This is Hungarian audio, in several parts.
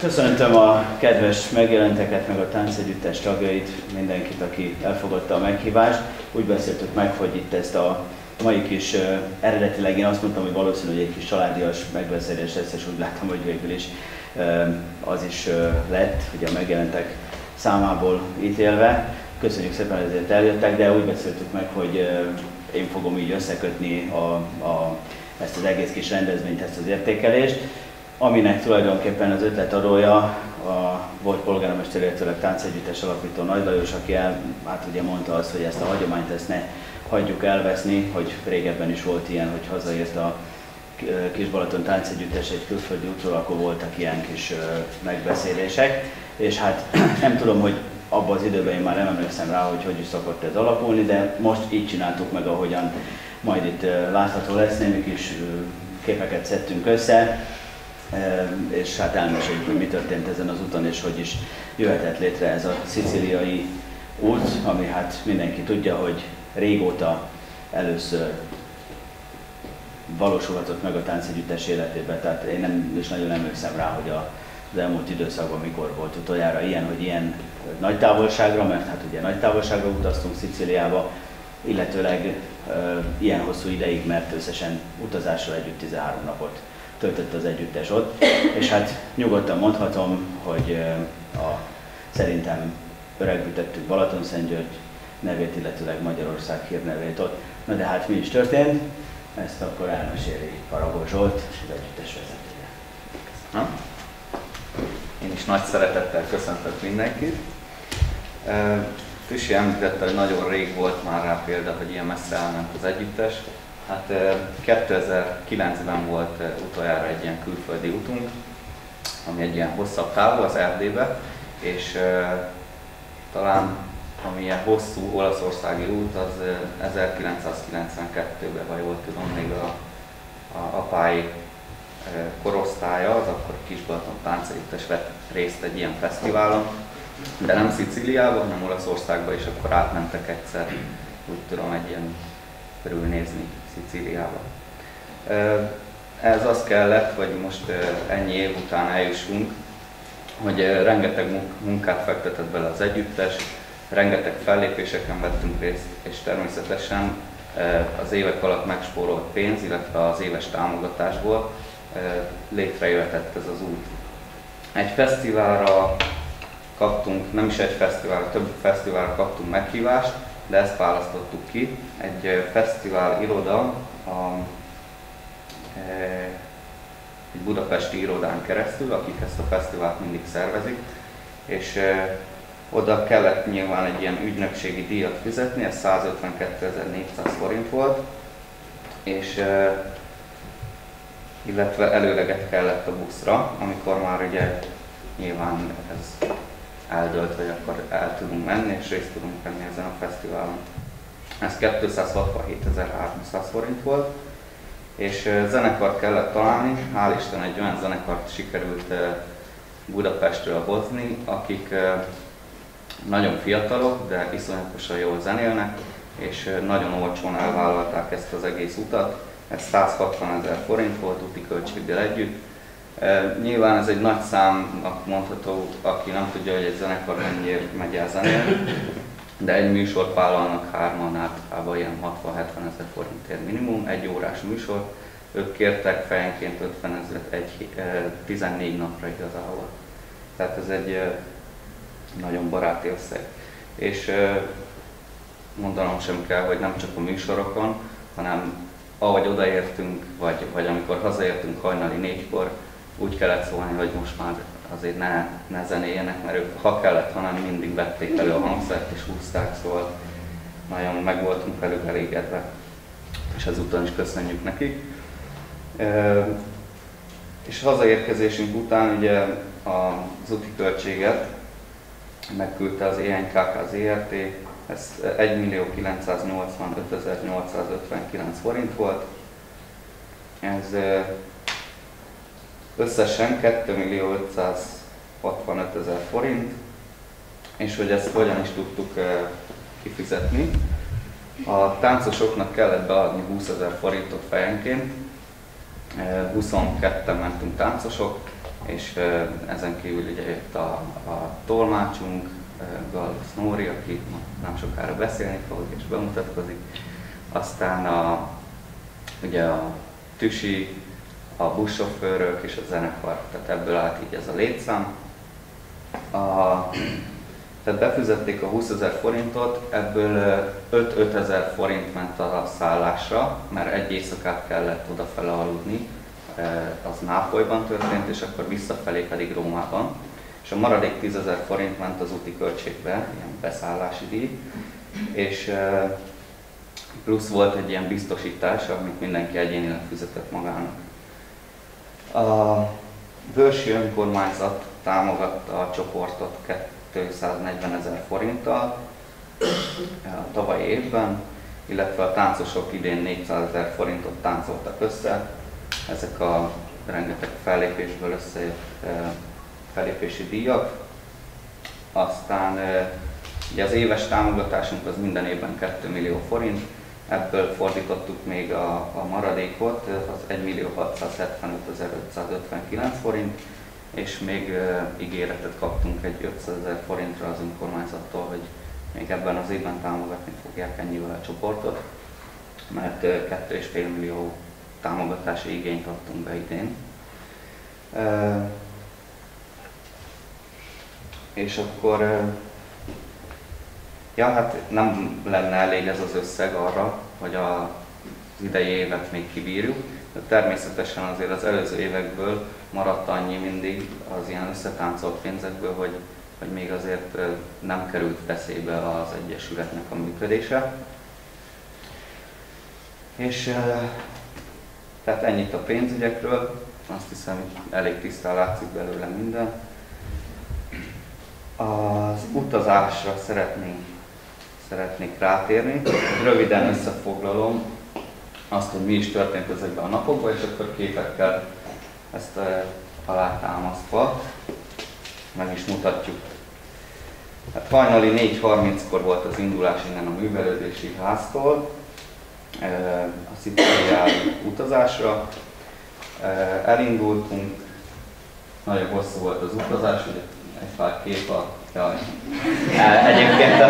Köszöntöm a kedves megjelenteket, meg a táncegyüttes tagjait, mindenkit, aki elfogadta a meghívást. Úgy beszéltük meg, hogy itt ezt a mai kis uh, eredetileg én azt mondtam, hogy valószínű, hogy egy kis családias megbeszélés lesz, és úgy láttam, hogy végül is uh, az is uh, lett, ugye a megjelentek számából ítélve. Köszönjük szépen, hogy ezért eljöttek, de úgy beszéltük meg, hogy én fogom így összekötni a, a, ezt az egész kis rendezvényt, ezt az értékelést aminek tulajdonképpen az ötletadója a volt polgármester, illetőleg táncegyüttes alapító Nagy Lajos, aki el, hát ugye mondta azt, hogy ezt a hagyományt ezt ne hagyjuk elveszni, hogy régebben is volt ilyen, hogy hazaért a Kisbalaton táncegyüttes egy külföldi útról, akkor voltak ilyen kis megbeszélések, és hát nem tudom, hogy abban az időben én már nem emlékszem rá, hogy hogy is szokott ez alapulni, de most így csináltuk meg, ahogyan majd itt látható lesz, némi kis képeket szedtünk össze, és hát elmeséljük, hogy mi történt ezen az úton, és hogy is jöhetett létre ez a szicíliai út, ami hát mindenki tudja, hogy régóta először valósulhatott meg a táncegyüttes életében, tehát én nem is nagyon emlékszem rá, hogy a, az elmúlt időszakban mikor volt utoljára ilyen, hogy ilyen nagy távolságra, mert hát ugye nagy távolságra utaztunk Szicíliába, illetőleg e, ilyen hosszú ideig, mert összesen utazással együtt 13 napot töltött az együttes ott, és hát nyugodtan mondhatom, hogy a, szerintem öregbütettük Balatonszentgyörgy nevét, illetőleg Magyarország hírnevét ott. Na de hát mi is történt? Ezt akkor elmeséli Paragó Zsolt, az együttes vezetője. Na? Én is nagy szeretettel köszöntök mindenkit. Tüsi említette, hogy nagyon rég volt már rá példa, hogy ilyen messze elment az együttes. Hát 2009-ben volt utoljára egy ilyen külföldi utunk, ami egy ilyen hosszabb távol az Erdélybe, és talán ami ilyen hosszú olaszországi út, az 1992-ben, ha jól tudom, még a, a apái korosztálya, az akkor Kisbalaton táncegyüttes vett részt egy ilyen fesztiválon, de nem Szicíliában, hanem Olaszországban, és akkor átmentek egyszer, úgy tudom, egy ilyen körülnézni Szicíliába. Ez az kellett, hogy most ennyi év után eljussunk, hogy rengeteg munkát fektetett bele az együttes, rengeteg fellépéseken vettünk részt, és természetesen az évek alatt megspórolt pénz, illetve az éves támogatásból létrejöhetett ez az út. Egy fesztiválra kaptunk, nem is egy fesztiválra, több fesztiválra kaptunk meghívást, de ezt választottuk ki. Egy fesztivál iroda, a, egy budapesti irodán keresztül, akik ezt a fesztivált mindig szervezik, és oda kellett nyilván egy ilyen ügynökségi díjat fizetni, ez 152.400 forint volt, és illetve előleget kellett a buszra, amikor már ugye nyilván ez eldölt, hogy akkor el tudunk menni és részt tudunk venni ezen a fesztiválon. Ez 267.300 forint volt, és zenekart kellett találni, hál' Isten egy olyan zenekart sikerült Budapestről hozni, akik nagyon fiatalok, de iszonyatosan jól zenélnek, és nagyon olcsón elvállalták ezt az egész utat. Ez 160 ezer forint volt úti költséggel együtt, Nyilván ez egy nagy számnak mondható, aki nem tudja, hogy egy zenekar mennyi megy el zenélni, de egy műsort vállalnak hárman általában ilyen 60-70 ezer forintért minimum, egy órás műsor. Ők kértek fejenként 50 ezeret egy, 14 napra igazából. Tehát ez egy nagyon baráti összeg. És mondanom sem kell, hogy nem csak a műsorokon, hanem ahogy odaértünk, vagy, vagy amikor hazaértünk hajnali négykor, úgy kellett szólni, hogy most már azért ne, ne zenéljenek, mert ők ha kellett, hanem mindig vették elő a hangszert és húzták, szóval nagyon meg voltunk velük elégedve, és ezúttal is köszönjük nekik. E, és hazaérkezésünk után ugye az úti költséget megküldte az ENKK ZRT, ez 1.985.859 forint volt. Ez Összesen 2 millió 565 ezer forint, és hogy ezt hogyan is tudtuk eh, kifizetni. A táncosoknak kellett beadni 20 ezer forintot fejenként, 22-en eh, mentünk táncosok, és ezen kívül ugye jött a, a tolmácsunk, Gallus Nóri, aki nem sokára beszélni fog és bemutatkozik. Aztán a, ugye a tüsi, a buszsofőrök és a zenekar, tehát ebből állt így ez a létszám. A, tehát befizették a 20 ezer forintot, ebből 5-5 ezer forint ment a szállásra, mert egy éjszakát kellett odafele aludni, az Nápolyban történt, és akkor visszafelé pedig Rómában. És a maradék 10 ezer forint ment az úti költségbe, ilyen beszállási díj, és plusz volt egy ilyen biztosítás, amit mindenki egyénileg fizetett magának. A Bőrsi önkormányzat támogatta a csoportot 240 ezer forinttal a tavalyi évben, illetve a táncosok idén 400 ezer forintot táncoltak össze. Ezek a rengeteg fellépésből összejött fellépési díjak. Aztán ugye az éves támogatásunk az minden évben 2 millió forint, ebből fordítottuk még a, a maradékot, az 1 millió 675.559 forint, és még ígéretet kaptunk egy 500 ezer forintra az önkormányzattól, hogy még ebben az évben támogatni fogják ennyivel a csoportot, mert uh, 2,5 millió támogatási igényt adtunk be idén. És akkor, ja hát nem lenne elég ez az összeg arra, hogy a, idei évet még kibírjuk, de természetesen azért az előző évekből maradt annyi mindig az ilyen összetáncolt pénzekből, hogy, hogy még azért nem került veszélybe az Egyesületnek a működése. És tehát ennyit a pénzügyekről, azt hiszem, hogy elég tisztán látszik belőle minden. Az utazásra szeretnénk, szeretnék rátérni. Röviden összefoglalom azt, hogy mi is történt ezekben a napokban, és akkor képekkel ezt uh, alátámasztva meg is mutatjuk. Hát hajnali 4.30-kor volt az indulás innen a művelődési háztól, uh, a Szicíliai utazásra. Uh, elindultunk, nagyon hosszú volt az utazás, ugye egy pár kép a Jaj. Egyébként a,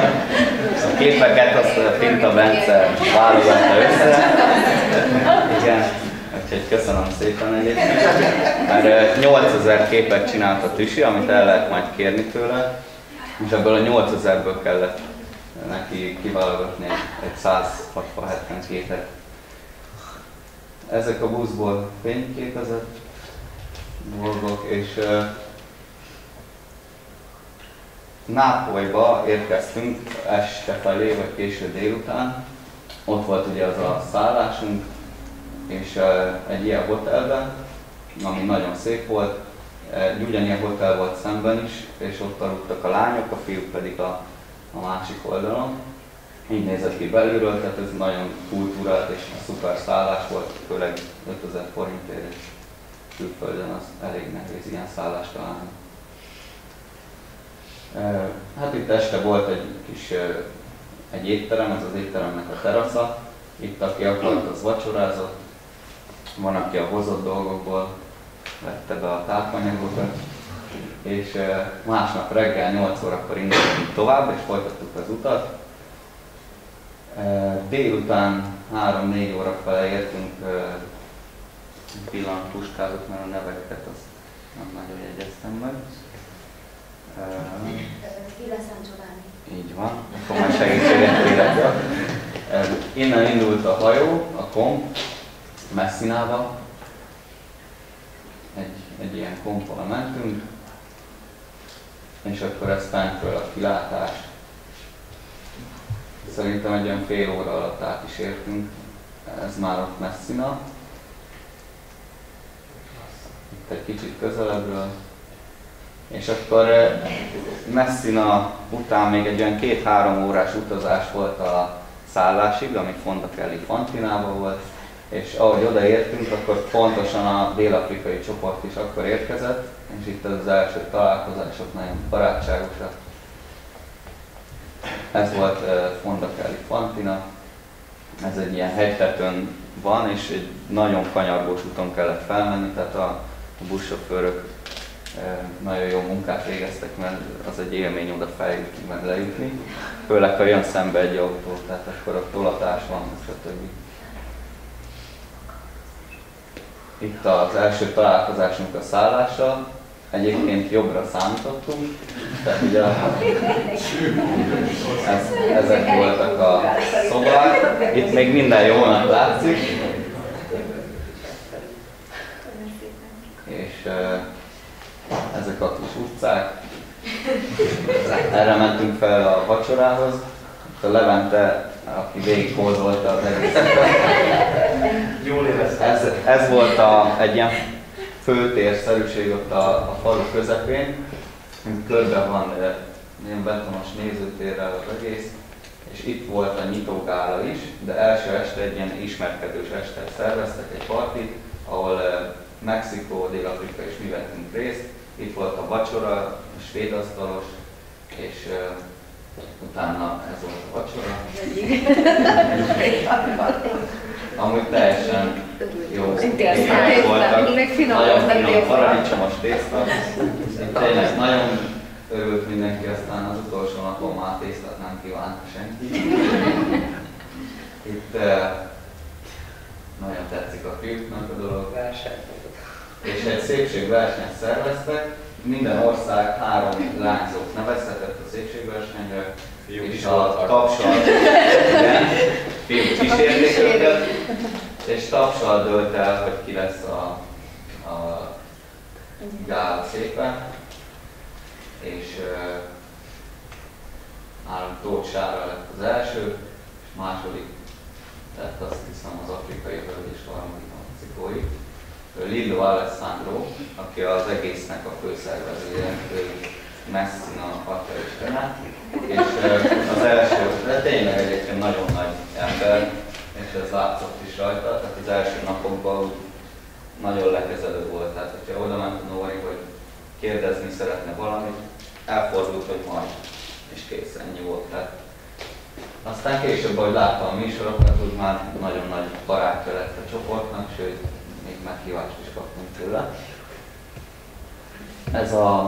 a képeket azt Pinta Bence válogatta össze. Igen, úgyhogy köszönöm szépen egyébként. Mert 8000 képet csinált a Tüsi, amit el lehet majd kérni tőle, és ebből a 8000-ből kellett neki kiválogatni egy 160 képet. Ezek a buszból fényképezett dolgok, és Nápolyba érkeztünk este felé, vagy késő délután. Ott volt ugye az a szállásunk, és egy ilyen hotelben, ami nagyon szép volt. Egy ugyanilyen hotel volt szemben is, és ott aludtak a lányok, a fiúk pedig a, a másik oldalon. Így nézett ki belülről, tehát ez nagyon kultúrált és szuper szállás volt, főleg 5000 forintért, és külföldön az elég nehéz ilyen szállást találni. Hát itt este volt egy kis egy étterem, ez az étteremnek a terasza. Itt aki akart, az vacsorázott. Van, aki a hozott dolgokból vette be a tápanyagokat. És másnap reggel 8 órakor indultunk tovább, és folytattuk az utat. Délután 3-4 óra fele értünk, pillanat puskázott, mert a neveket azt nem nagyon jegyeztem meg. Így van, akkor már segítséget kérek. Innen indult a hajó, a komp, Messzinába. Egy, egy ilyen kompal mentünk, és akkor ez fentről a kilátás. Szerintem egy olyan fél óra alatt át is értünk. Ez már ott Messina. Itt egy kicsit közelebbről. És akkor Messina után még egy olyan két-három órás utazás volt a szállásig, ami Fonda Kelly Fantinában volt, és ahogy odaértünk, akkor pontosan a dél-afrikai csoport is akkor érkezett, és itt az első találkozások nagyon barátságosak. Ez volt Fonda Kelly Fantina, ez egy ilyen hegytetőn van, és egy nagyon kanyargós úton kellett felmenni, tehát a, a buszsofőrök nagyon jó munkát végeztek, mert az egy élmény oda feljutni, meg lejutni. Főleg, ha jön szembe egy autó, tehát akkor a tolatás van, stb. Itt az első találkozásunk a szállással. Egyébként jobbra számítottunk, tehát ugye ez, ezek voltak a szobák. Itt még minden jónak látszik. És ezek utcák. Erre mentünk fel a vacsorához. A Levente, aki végigkódolta az egészet. Jól Ez, ez volt a, egy ilyen főtérszerűség ott a, a falu közepén. Körbe van ilyen betonos nézőtérrel az egész, és itt volt a nyitógála is, de első este egy ilyen ismerkedős este szerveztek egy partit, ahol Mexikó, Dél-Afrika és mi vettünk részt. Itt volt a vacsora, a svéd asztalos, és uh, utána ez volt a vacsora. Amúgy teljesen jó voltak, nagyon finom paradicsomos tészta. Tényleg nagyon örült mindenki, aztán az utolsó napon már tésztát nem kívánt senki. Itt uh, nagyon tetszik a fiúknak a dolog. És egy szépségversenyt szerveztek, minden ország három lányzót nevezhetett a szépségversenyre, és a tapsal, fiúk kísérték őket, és tapsal dölt el, hogy ki lesz a, a gála szépen, és uh, nálunk Tóth Sára lett az első, és második lett azt hiszem az afrikai hölgy és harmadik a mexikói. Lillo Alessandro, aki az egésznek a főszervezője, Messina atya istene, és az első, de tényleg egyébként nagyon nagy ember, és ez látszott is rajta, tehát az első napokban nagyon lekezelő volt, tehát hogyha oda ment a Nóri, hogy kérdezni szeretne valamit, elfordult, hogy majd, és kész, ennyi volt. Tehát aztán később, ahogy láttam a műsorokat, úgy már nagyon nagy barátja lett a csoportnak, sőt, még meghívást is kaptunk tőle. Ez a,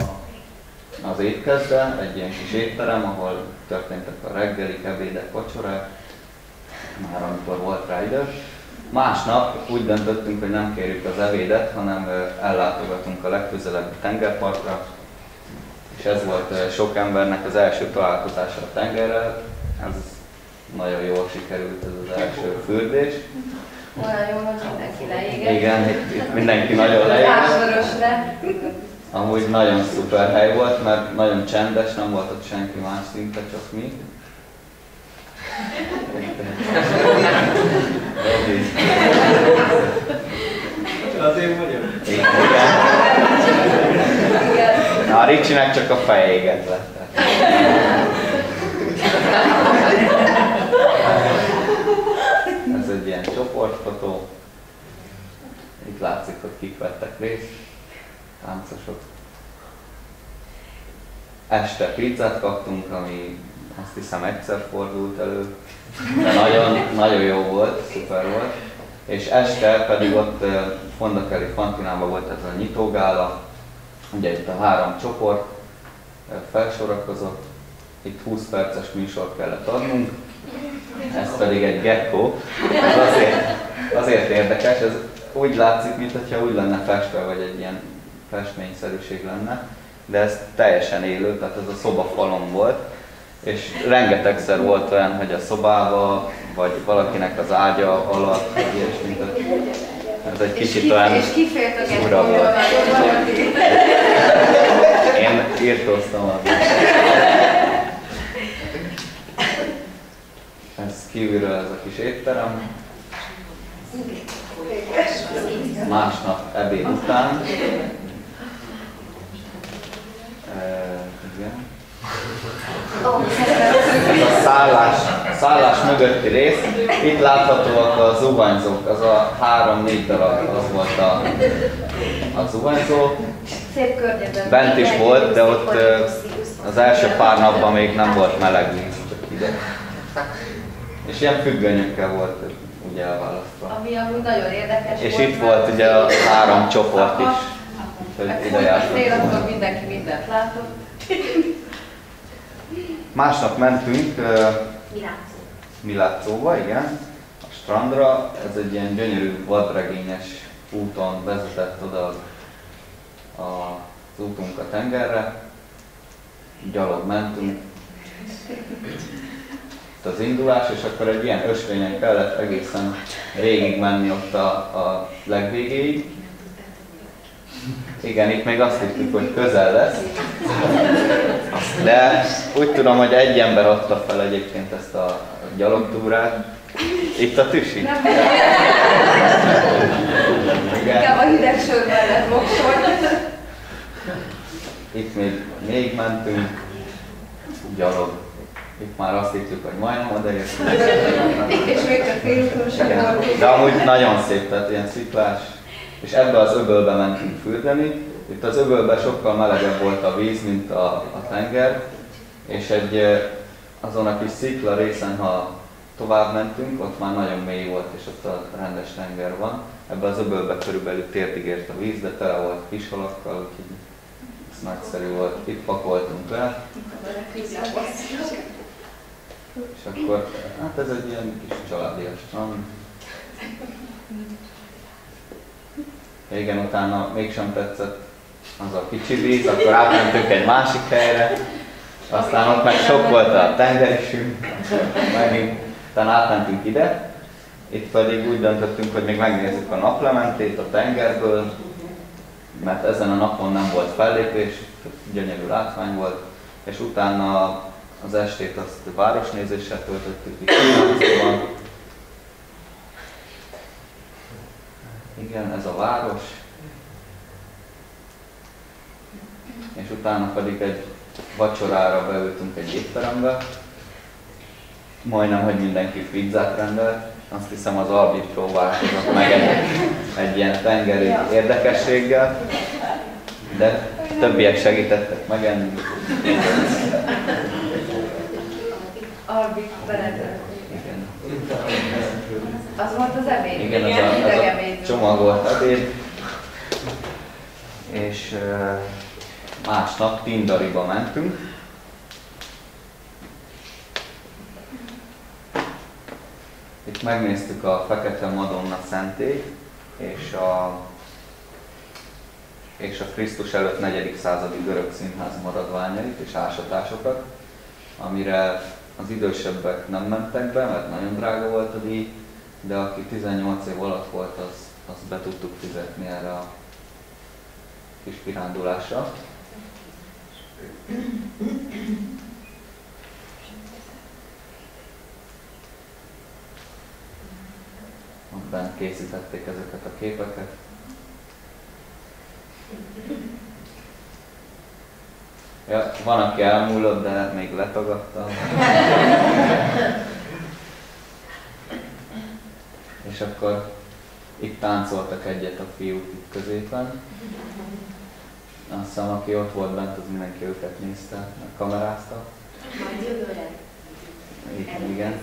az étkezde, egy ilyen kis étterem, ahol történtek a reggelik, ebédek, vacsorák, már amikor volt rá idő. Másnap úgy döntöttünk, hogy nem kérjük az evédet, hanem ellátogatunk a legközelebbi tengerpartra, és ez volt sok embernek az első találkozása a tengerrel. Ez nagyon jól sikerült ez az első fürdés. Olyan jó, hogy mindenki leégett. Igen, itt, itt mindenki nagyon leégett. Amúgy nagyon szuper hely volt, mert nagyon csendes, nem volt ott senki más szinte, csak mi. Az én vagyok? Igen. Na, a Ricsinek csak a feje égett lett. Ez egy csoportfotó. Itt látszik, hogy kik vettek részt. Táncosok. Este pizzát kaptunk, ami azt hiszem egyszer fordult elő, de nagyon, nagyon jó volt, szuper volt. És este pedig ott Fondakeli Fantinában volt ez a nyitógála, ugye itt a három csoport felsorakozott, itt 20 perces műsort kellett adnunk, ez pedig egy gecko. Ez azért, azért érdekes, ez úgy látszik, mintha úgy lenne festve, vagy egy ilyen festményszerűség lenne, de ez teljesen élő, tehát ez a szoba falon volt, és rengetegszer volt olyan, hogy a szobába, vagy valakinek az ágya alatt, vagy ilyesmi, ez egy kicsit olyan És fura volt. Én írtóztam a Ez kívülről ez a kis étterem. Másnap ebéd után. E, igen. Ez a szállás, szállás mögötti rész. Itt láthatóak a zuhanyzók, az a három-négy darab, az volt a, a zuhanyzó. Szép környezetben. Bent is volt, de ott az első pár napban még nem volt meleg csak ide. És ilyen függönyökkel volt ugye elválasztva. Ami amúgy nagyon érdekes És volt, itt volt ugye a három csoport is. Úgyhogy ide jártunk. Akkor mindenki mindent látott. Másnap mentünk Mirátszó. Milátszóba, igen, a strandra. Ez egy ilyen gyönyörű vadregényes úton vezetett oda az, az útunk a tengerre. Gyalog mentünk. Az indulás, és akkor egy ilyen ösvényen kellett egészen végig menni ott a, a legvégéig. Igen, itt még azt hittük, hogy közel lesz. De úgy tudom, hogy egy ember adta fel egyébként ezt a gyalogtúrát. Itt a tüsi. Igen. inkább a hideg sör mellett. Itt még, még mentünk, gyalog. Itt már azt hittük, hogy majdnem odaértünk. És még csak félúton sem. De amúgy nagyon szép, tehát ilyen sziklás. És ebbe az öbölbe mentünk fürdeni. Itt az öbölben sokkal melegebb volt a víz, mint a, a tenger. És egy azon a kis szikla részen, ha tovább mentünk, ott már nagyon mély volt, és ott a rendes tenger van. Ebbe az öbölbe körülbelül térdig ért a víz, de tele volt kishalakkal, úgyhogy ez nagyszerű volt. Itt pakoltunk le, és akkor, hát ez egy ilyen kis családias strand. Igen, utána mégsem tetszett az a kicsi víz, akkor átmentünk egy másik helyre, aztán ott meg sok volt a tengerisünk, megint, utána átmentünk ide, itt pedig úgy döntöttünk, hogy még megnézzük a naplementét a tengerből, mert ezen a napon nem volt fellépés, gyönyörű látvány volt, és utána az estét azt városnézéssel töltöttük itt Milánóban. Igen, ez a város. És utána pedig egy vacsorára beültünk egy étterembe. Majdnem, hogy mindenki pizzát rendelt. Azt hiszem az Albi próbálkozott meg egy, egy ilyen tengeri érdekességgel. De többiek segítettek megenni. Albi Benedek. Igen. Az volt az ebéd? Igen, az Ilyen a, az a volt. csomagolt ebéd. És uh, másnap Tindariba mentünk. Itt megnéztük a Fekete Madonna szentélyt és a, és a Krisztus előtt 4. századi görög színház maradványait és ásatásokat, amire az idősebbek nem mentek be, mert nagyon drága volt a díj, de aki 18 év alatt volt, az, az be tudtuk fizetni erre a kis kirándulásra. Ott bent készítették ezeket a képeket. Ja, van, aki elmúlott, de még letagadta. És akkor itt táncoltak egyet a fiúk itt középen. Azt hiszem, aki ott volt bent, az mindenki őket nézte, meg kamerázta. Majd jövőre. Igen, igen.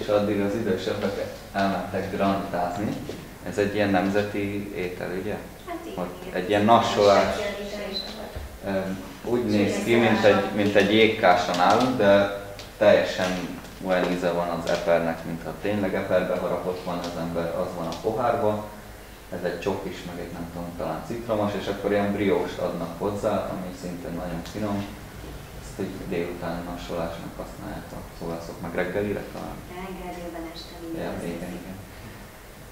És addig az idősebbek elmentek grantázni. Ez egy ilyen nemzeti étel, ugye? Ott egy ilyen nassolás. Úgy néz ki, mint egy, mint egy jégkáson állunk, de teljesen olyan íze van az epernek, mintha tényleg eperbe harapott van az ember, az van a pohárban. Ez egy csokis, meg egy nem tudom, talán citromos, és akkor ilyen brióst adnak hozzá, ami szintén nagyon finom. Ezt egy délutáni nassolásnak használják a szólászok, meg reggelire talán. Reggel, délben, este minden. Ja, igen, igen.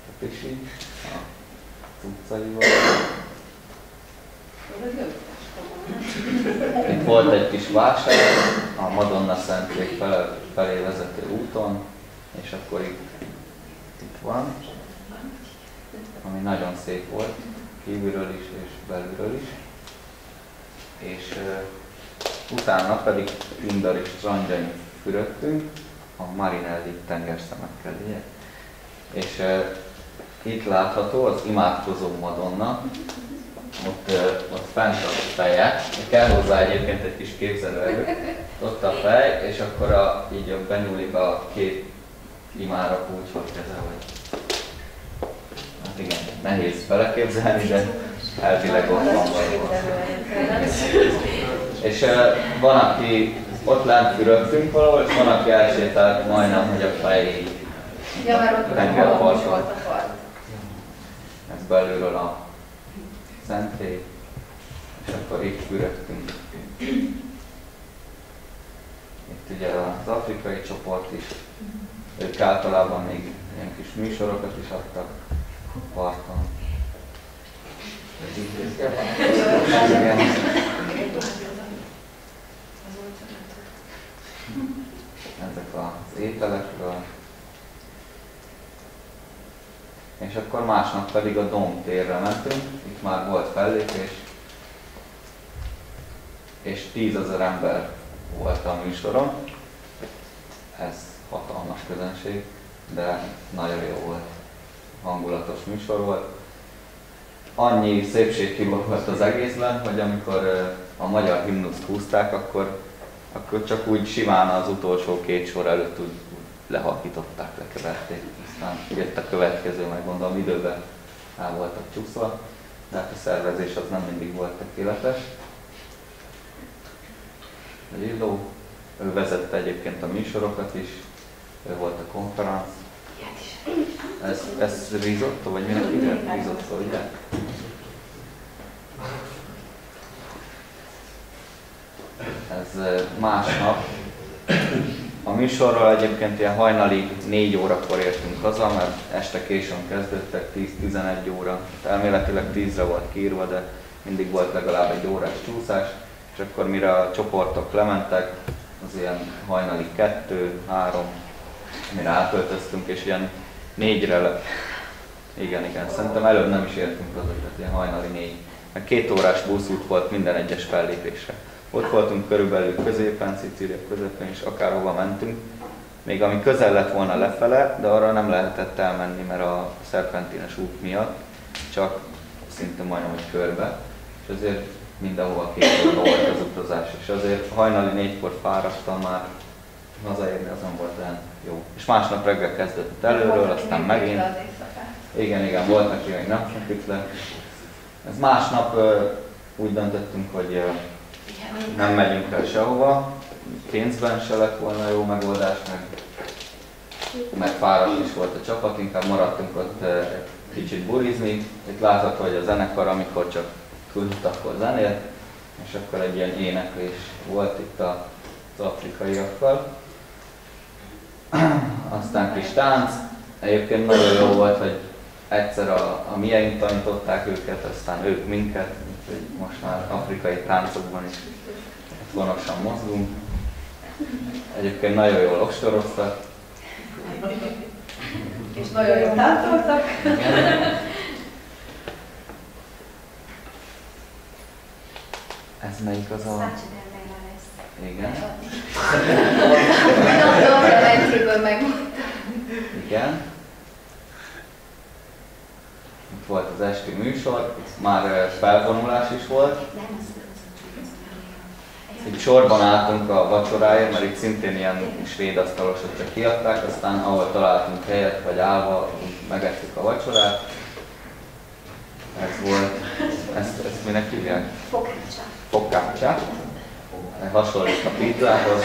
A pisi, a cuccaival. Itt volt egy kis vásár a Madonna Szentség felé, vezető úton, és akkor itt, itt van, ami nagyon szép volt, kívülről is és belülről is. És uh, utána pedig Tindari strandjain fürödtünk, a Marinelli tengerszemekkel, ugye? És uh, itt látható az imádkozó Madonna, ott, ott fent a feje, kell hozzá egyébként egy kis képzelőerő, ott a fej, és akkor a, így benyúlik a két imára úgy, hogy keze, hogy hát igen, nehéz beleképzelni, de elvileg ott van valahol. És van, aki ott lent fürödtünk valahol, és van, aki elsétált majdnem, hogy a fejéig. Ja, mert ott a part. Ez belülről a szentély, és akkor itt fürödtünk. Itt ugye az afrikai csoport is, ők általában még ilyen kis műsorokat is adtak parton. Igen. Ezek az ételekről. És akkor másnap pedig a Domtérre mentünk, itt már volt fellépés, és tízezer ember volt a műsoron. Ez hatalmas közönség, de nagyon jó volt. Hangulatos műsor volt. Annyi szépség volt az egészben, hogy amikor a magyar himnuszt húzták, akkor, akkor csak úgy simán az utolsó két sor előtt úgy, úgy lehakították, lekeverték. Aztán jött a következő, meg gondolom időben el voltak csúszva, de hát a szervezés az nem mindig volt tökéletes. Lilló, ő vezette egyébként a műsorokat is, ő volt a konferenc. Ez, ez risotto, vagy minek hívják? Risotto, ugye? Ez eh, másnap. A műsorral egyébként ilyen hajnali 4 órakor értünk haza, mert este későn kezdődtek, 10-11 óra. Elméletileg 10-re volt kiírva, de mindig volt legalább egy órás csúszás, és akkor mire a csoportok lementek, az ilyen hajnali 2-3, mire átöltöztünk, és ilyen négyre le... Igen, igen, szerintem előbb nem is értünk haza, tehát ilyen hajnali négy. Meg két órás buszút volt minden egyes fellépésre. Ott voltunk körülbelül középen, Szicília közepén, és akárhova mentünk. Még ami közel lett volna lefele, de arra nem lehetett elmenni, mert a szerpentines út miatt, csak szinte majdnem egy körbe. És azért mindenhova két óra volt az utazás, és azért hajnali négykor fáradtam már, hazaérni azon volt olyan jó. És másnap reggel kezdett előről, aztán megint. Igen, igen, volt, aki még le. Ez másnap úgy döntöttünk, hogy nem megyünk el sehova, pénzben se lett volna jó megoldás, meg, meg fáradt is volt a csapat, inkább maradtunk ott egy kicsit burizni. Itt látható, hogy a zenekar, amikor csak tudott, akkor zenélt, és akkor egy ilyen éneklés volt itt az afrikaiakkal. Aztán kis tánc. Egyébként nagyon jó volt, hogy egyszer a, a mieink tanították őket, aztán ők minket, úgyhogy most már afrikai táncokban is vonosan mozgunk. Egyébként nagyon jól ostoroztak. És nagyon jól táncoltak. Ez melyik az a... Igen. Megmondta. Igen. Volt az esti műsor, már felvonulás is volt. Itt sorban álltunk a vacsoráért, mert itt szintén ilyen svéd asztalosot csak kiadták, aztán ahol találtunk helyet, vagy állva, megettük a vacsorát. Ez volt, ezt, ezt minek hívják? Fokácsa. Focaccia. Hasonlít a pizzához.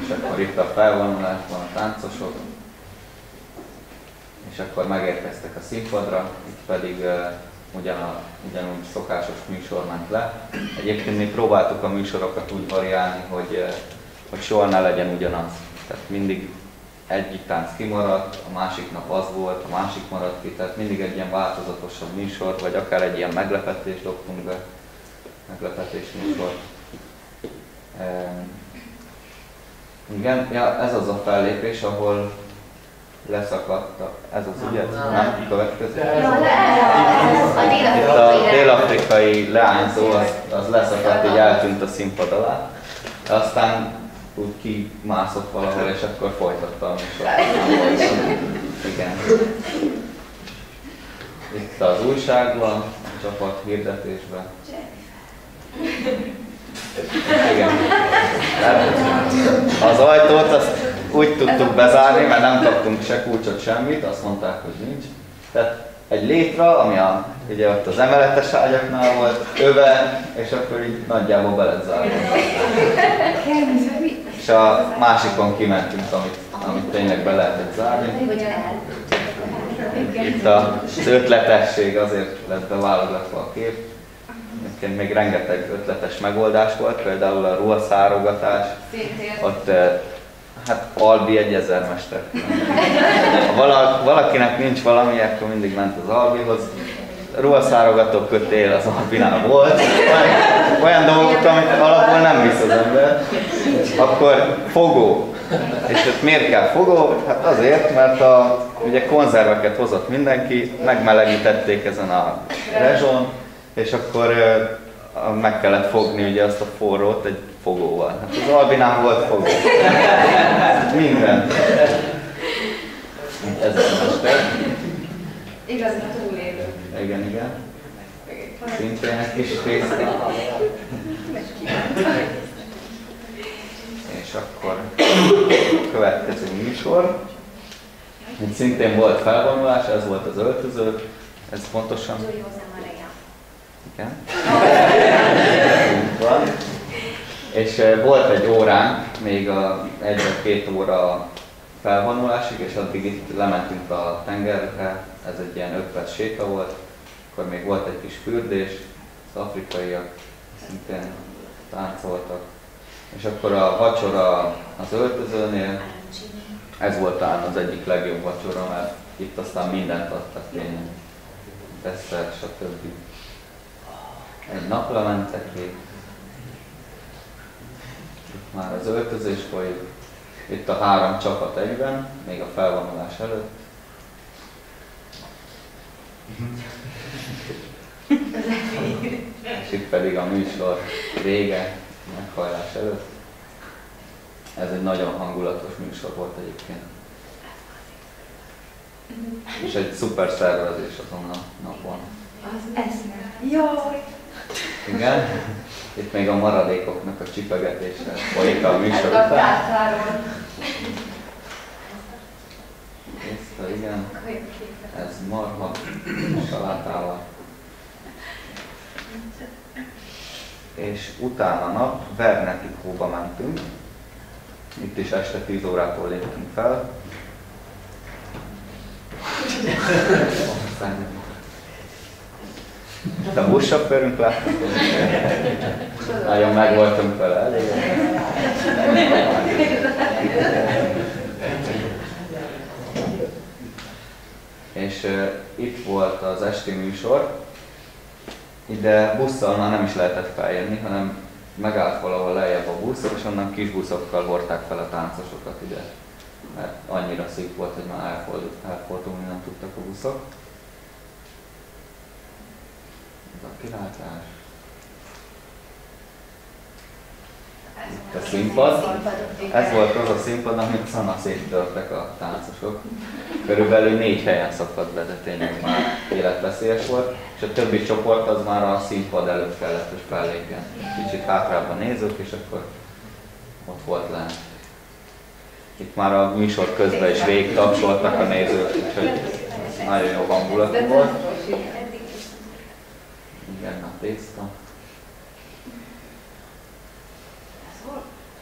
És akkor itt a felvonulásban a táncosok. És akkor megérkeztek a színpadra, itt pedig uh, ugyan a, ugyanúgy szokásos műsor ment le. Egyébként mi próbáltuk a műsorokat úgy variálni, hogy, uh, hogy soha ne legyen ugyanaz. Tehát mindig egyik tánc kimaradt, a másik nap az volt, a másik maradt ki, tehát mindig egy ilyen változatosabb műsor, vagy akár egy ilyen meglepetés dobtunk be, meglepetés műsor. Ehm, igen, ja, ez az a fellépés, ahol leszakadt, a, ez az ugye, nem következő. Itt a dél-afrikai leányzó, az, az leszakadt, így eltűnt a színpad alá. De aztán úgy kimászott valahol, és akkor folytatta a. Igen. Itt az újságban, a csapat hirdetésben. Igen. Az ajtót azt úgy tudtuk bezárni, mert nem kaptunk se kulcsot, semmit, azt mondták, hogy nincs. Tehát egy létra, ami a, ugye ott az emeletes ágyaknál volt, öve, és akkor így nagyjából be lett zárva. És a másikon kimentünk, amit, amit tényleg be lehetett zárni. Itt az ötletesség azért lett beválogatva a kép. Egyébként még rengeteg ötletes megoldás volt, például a ruhaszárogatás, ott eh, hát Albi egy ezermester. Ha vala, valakinek nincs valami, akkor mindig ment az Albihoz. Ruhaszárogató kötél az Albinál volt. Olyan, dolgok, amit alapból nem visz az ember. Akkor fogó. És ott miért kell fogó? Hát azért, mert a, ugye konzerveket hozott mindenki, megmelegítették ezen a rezson, és akkor meg kellett fogni ugye azt a forrót egy fogóval. Hát az Albinán volt fogó. Minden. Ez a mester. Igazi túlélő. Igen, igen. Szintén egy kis rész. És akkor következő műsor. Itt szintén volt felvonulás, ez volt az öltöző. Ez pontosan. Igen. Van. És volt egy órán, még a egy vagy két óra felvonulásig, és addig itt lementünk a tengerre, ez egy ilyen öt perc séta volt, akkor még volt egy kis fürdés, az afrikaiak szintén táncoltak. És akkor a vacsora az öltözőnél, ez volt talán az egyik legjobb vacsora, mert itt aztán mindent adtak tényleg. Desszert, stb. Egy naplementekét. Itt már az öltözés folyik. Itt a három csapat egyben, még a felvonulás előtt. És itt pedig a műsor vége, meghajlás előtt. Ez egy nagyon hangulatos műsor volt egyébként. És egy szuper szervezés azon a napon. Az eszme. Jaj! Igen. Itt még a maradékoknak a csipegetése folyik a műsor Ez a után. Tiszta, igen. Ez marha salátával. És utána nap Vernetikóba mentünk. Itt is este 10 órától léptünk fel. Aztán Itt a buszsofőrünk láttuk. Nagyon meg voltunk vele. És uh, itt volt az esti műsor. Ide busszal már nem is lehetett feljönni, hanem megállt valahol lejjebb a busz, és onnan kis buszokkal hordták fel a táncosokat ide. Mert annyira szűk volt, hogy már elfordult, elfordulni nem tudtak a buszok. Ez a kilátás. Itt a színpad. Ez volt az a színpad, amit szana széttörtek a táncosok. Körülbelül négy helyen szakadt be, de tényleg már életveszélyes volt. És a többi csoport az már a színpad előtt kellett, hogy fellépjen. Kicsit hátrában nézők, és akkor ott volt le. Itt már a műsor közben is végig tapsoltak a nézők, úgyhogy nagyon jó hangulatú volt. Igen, a tészta.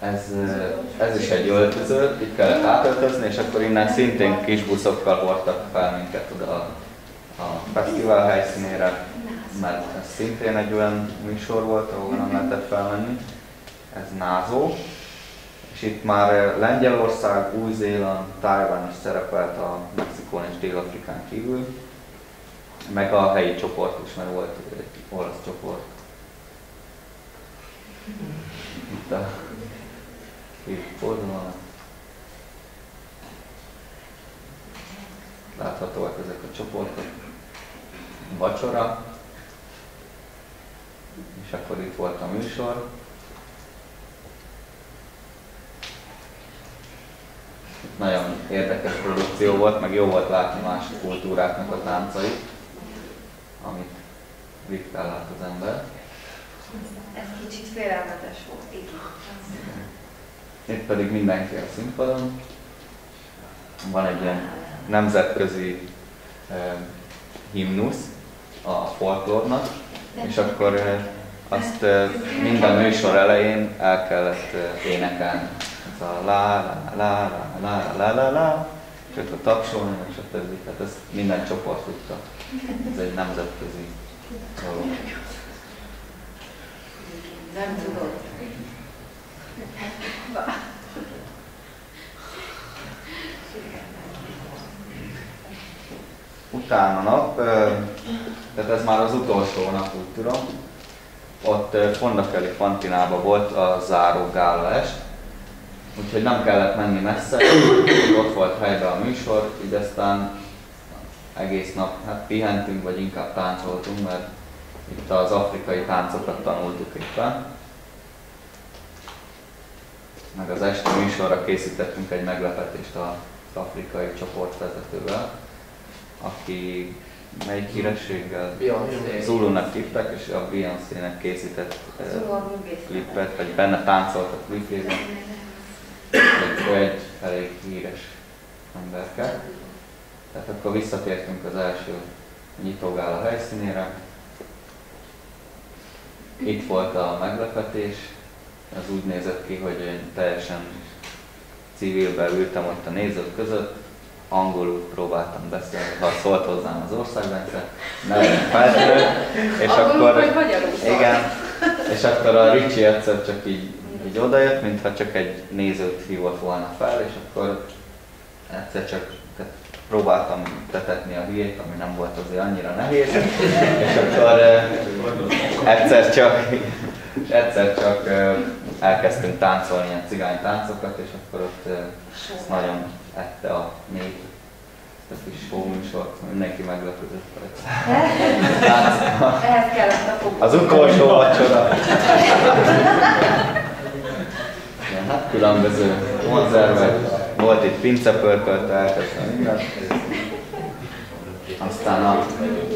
Ez, ez is egy öltöző, itt kellett átöltözni, és akkor innen szintén kis buszokkal hordtak fel minket oda a, a fesztivál helyszínére, mert ez szintén egy olyan műsor volt, ahol nem lehetett felmenni. Ez Názó, és itt már Lengyelország, Új-Zéland, Tájván is szerepelt a Mexikón és Dél-Afrikán kívül, meg a helyi csoport is, mert volt egy olasz csoport. Itt a oldalon. Láthatóak ezek a csoportok. Vacsora. És akkor itt volt a műsor. Nagyon érdekes produkció volt, meg jó volt látni más kultúráknak a táncait, amit ritkán lát az ember. Ez kicsit félelmetes volt. Itt pedig mindenki a színpadon. van egy ilyen nemzetközi uh, himnusz a folklórnak, és akkor uh, azt uh, minden műsor elején el kellett uh, énekelni. Ez a la la la la la la la la, és ott a tapsolni, és a többi. Tehát ezt minden csoport tudta. Ez egy nemzetközi dolog. Nem tudod. Utána nap, tehát ez már az utolsó nap, úgy tudom, ott Fondakeli Fantinában volt a záró gála est, úgyhogy nem kellett menni messze, ott volt helyben a műsor, így aztán egész nap hát pihentünk, vagy inkább táncoltunk, mert itt az afrikai táncokat tanultuk éppen. Meg az este műsorra készítettünk egy meglepetést az afrikai csoportvezetővel, aki melyik hírességgel? Zulunak hívták, és a Beyoncé-nek készített eh, klipet, vagy benne táncolt a klipjében. Egy elég híres emberke. Tehát akkor visszatértünk az első nyitógála helyszínére. Itt volt a meglepetés. Ez úgy nézett ki, hogy én teljesen civilben ültem ott a nézők között, angolul próbáltam beszélni, ha szólt hozzám az országrendszer, nem feltörő, és Angolul akkor, igen, és akkor a Ricsi egyszer csak így, így odajött, mintha csak egy nézőt hívott volna fel, és akkor egyszer csak próbáltam tetetni a hülyét, ami nem volt azért annyira nehéz, és akkor egyszer csak, egyszer csak elkezdtünk táncolni ilyen cigány táncokat, és akkor ott ezt nagyon ette a nép ezt a kis showműsort, mindenki meglepődött rajta. Ehhez kellett a fogó. Az utolsó vacsora. Igen, hát különböző konzervek, volt itt pincepörkölt, elkezdtem. Aztán a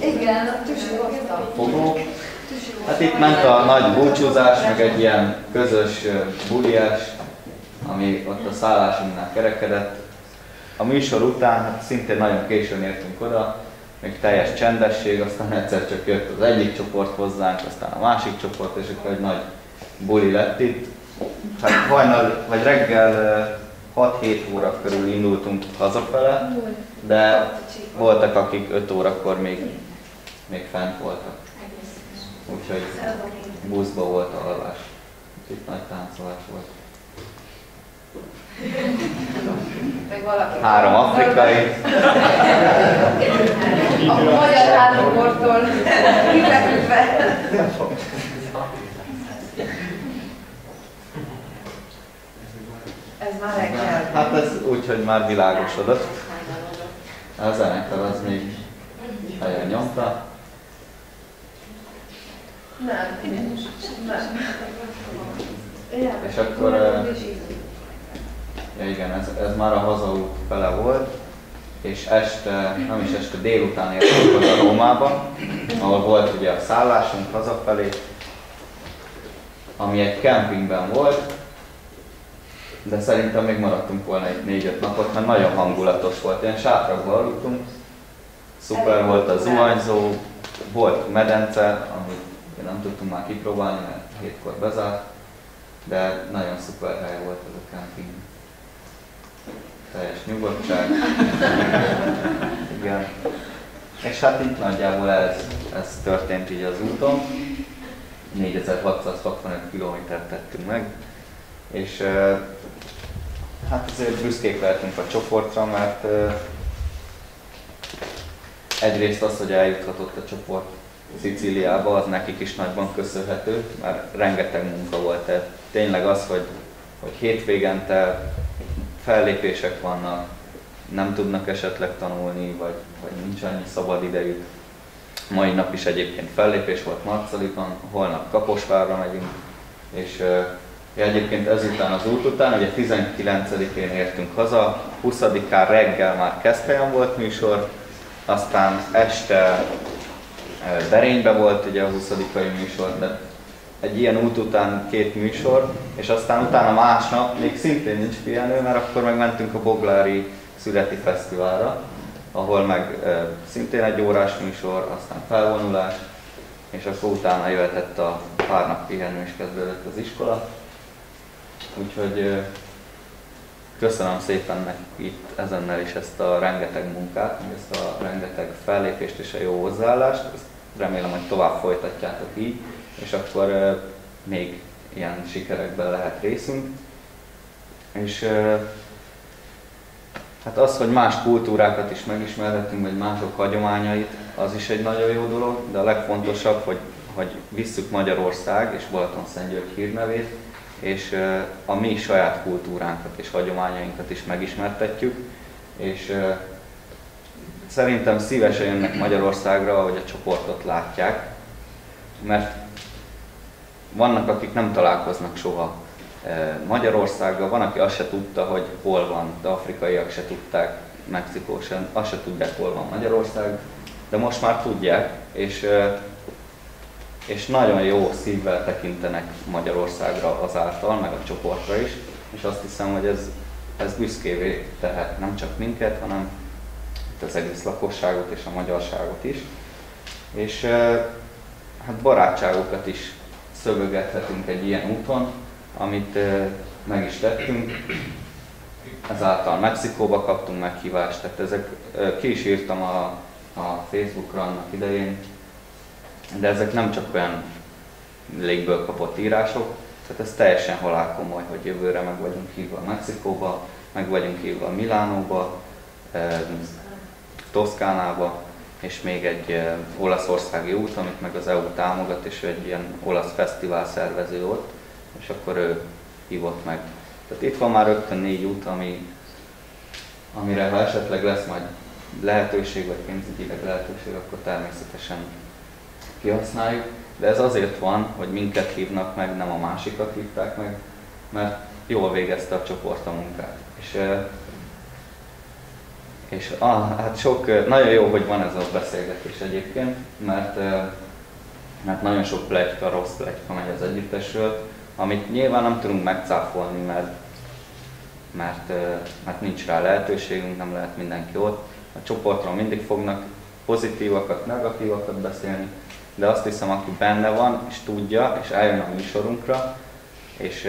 Igen, a fogó. Hát itt ment a nagy búcsúzás, meg egy ilyen közös buliás, ami ott a szállásunknál kerekedett. A műsor után hát szintén nagyon későn értünk oda, még teljes csendesség, aztán egyszer csak jött az egyik csoport hozzánk, aztán a másik csoport, és akkor egy nagy buli lett itt. Hát hajnal, vagy reggel 6-7 óra körül indultunk hazafele, de voltak, akik 5 órakor még, még fent voltak. Úgyhogy buszba volt a alvás. Itt nagy táncolás volt. Három afrikai, A magyar hátbortól kifeküdve. Ez már reggel. Hát ez úgy, hogy már világosodott. A zenekar az még helyen nyomta. Nem. Nem. Ja. És akkor, Ja igen, ez, ez már a hazaút fele volt, és este, nem is este, délután értünk oda Rómába, ahol volt ugye a szállásunk hazafelé, ami egy kempingben volt, de szerintem még maradtunk volna egy négy-öt napot, mert nagyon hangulatos volt, ilyen sátrakban aludtunk, szuper volt a zuhanyzó, volt medence, amit nem tudtunk már kipróbálni, mert hétkor bezárt, de nagyon szuper hely volt ez a kemping. Teljes nyugodtság. Igen. És hát itt nagyjából ez, ez történt így az úton. 4665 kilométert tettünk meg, és hát azért büszkék lehetünk a csoportra, mert egyrészt az, hogy eljuthatott a csoport Szicíliába, az nekik is nagyban köszönhető, mert rengeteg munka volt. Tehát tényleg az, hogy, hogy hétvégente fellépések vannak, nem tudnak esetleg tanulni, vagy, vagy nincs annyi szabad idejük. Mai nap is egyébként fellépés volt Marcalikon, holnap Kaposvárra megyünk, és uh, egyébként ezután az út után, ugye 19-én értünk haza, 20-án reggel már Keszthelyen volt műsor, aztán este uh, Berénybe volt ugye a 20 műsor, de egy ilyen út után két műsor, és aztán utána másnap még szintén nincs pihenő, mert akkor meg mentünk a Boglári születi fesztiválra, ahol meg szintén egy órás műsor, aztán felvonulás, és akkor utána jöhetett a pár nap pihenő, és kezdődött az iskola. Úgyhogy köszönöm szépen nekik itt ezennel is ezt a rengeteg munkát, meg ezt a rengeteg fellépést és a jó hozzáállást. Ezt remélem, hogy tovább folytatjátok így, és akkor még ilyen sikerekben lehet részünk. És hát az, hogy más kultúrákat is megismerhetünk, vagy mások hagyományait, az is egy nagyon jó dolog, de a legfontosabb, hogy, hogy visszük Magyarország és Balaton-Szentgyörgy hírnevét, és a mi saját kultúránkat és hagyományainkat is megismertetjük, és szerintem szívesen jönnek Magyarországra, ahogy a csoportot látják, mert vannak, akik nem találkoznak soha Magyarországgal, van, aki azt se tudta, hogy hol van, de afrikaiak se tudták, Mexikó sem, azt se tudják, hol van Magyarország, de most már tudják, és, és nagyon jó szívvel tekintenek Magyarországra azáltal, meg a csoportra is, és azt hiszem, hogy ez, ez büszkévé tehet nem csak minket, hanem az egész lakosságot és a magyarságot is. És hát barátságokat is szövögethetünk egy ilyen úton, amit meg is tettünk. Ezáltal Mexikóba kaptunk meghívást, tehát ezek, ki is írtam a, a Facebookra annak idején, de ezek nem csak olyan légből kapott írások, tehát ez teljesen halálkomoly, hogy jövőre meg vagyunk hívva Mexikóba, meg vagyunk hívva Milánóba, Toszkánába, és még egy olaszországi út, amit meg az EU támogat, és egy ilyen olasz fesztivál szervező ott, és akkor ő hívott meg. Tehát itt van már rögtön négy út, ami, amire ha esetleg lesz majd lehetőség, vagy pénzügyileg lehetőség, akkor természetesen kihasználjuk. De ez azért van, hogy minket hívnak meg, nem a másikat hívták meg, mert jól végezte a csoport a munkát. És és ah, hát sok, nagyon jó, hogy van ez a beszélgetés egyébként, mert, mert nagyon sok plegyka, rossz plegyka megy az együttesről, amit nyilván nem tudunk megcáfolni, mert, mert, mert nincs rá lehetőségünk, nem lehet mindenki ott. A csoportról mindig fognak pozitívakat, negatívakat beszélni, de azt hiszem, aki benne van, és tudja, és eljön a műsorunkra, és,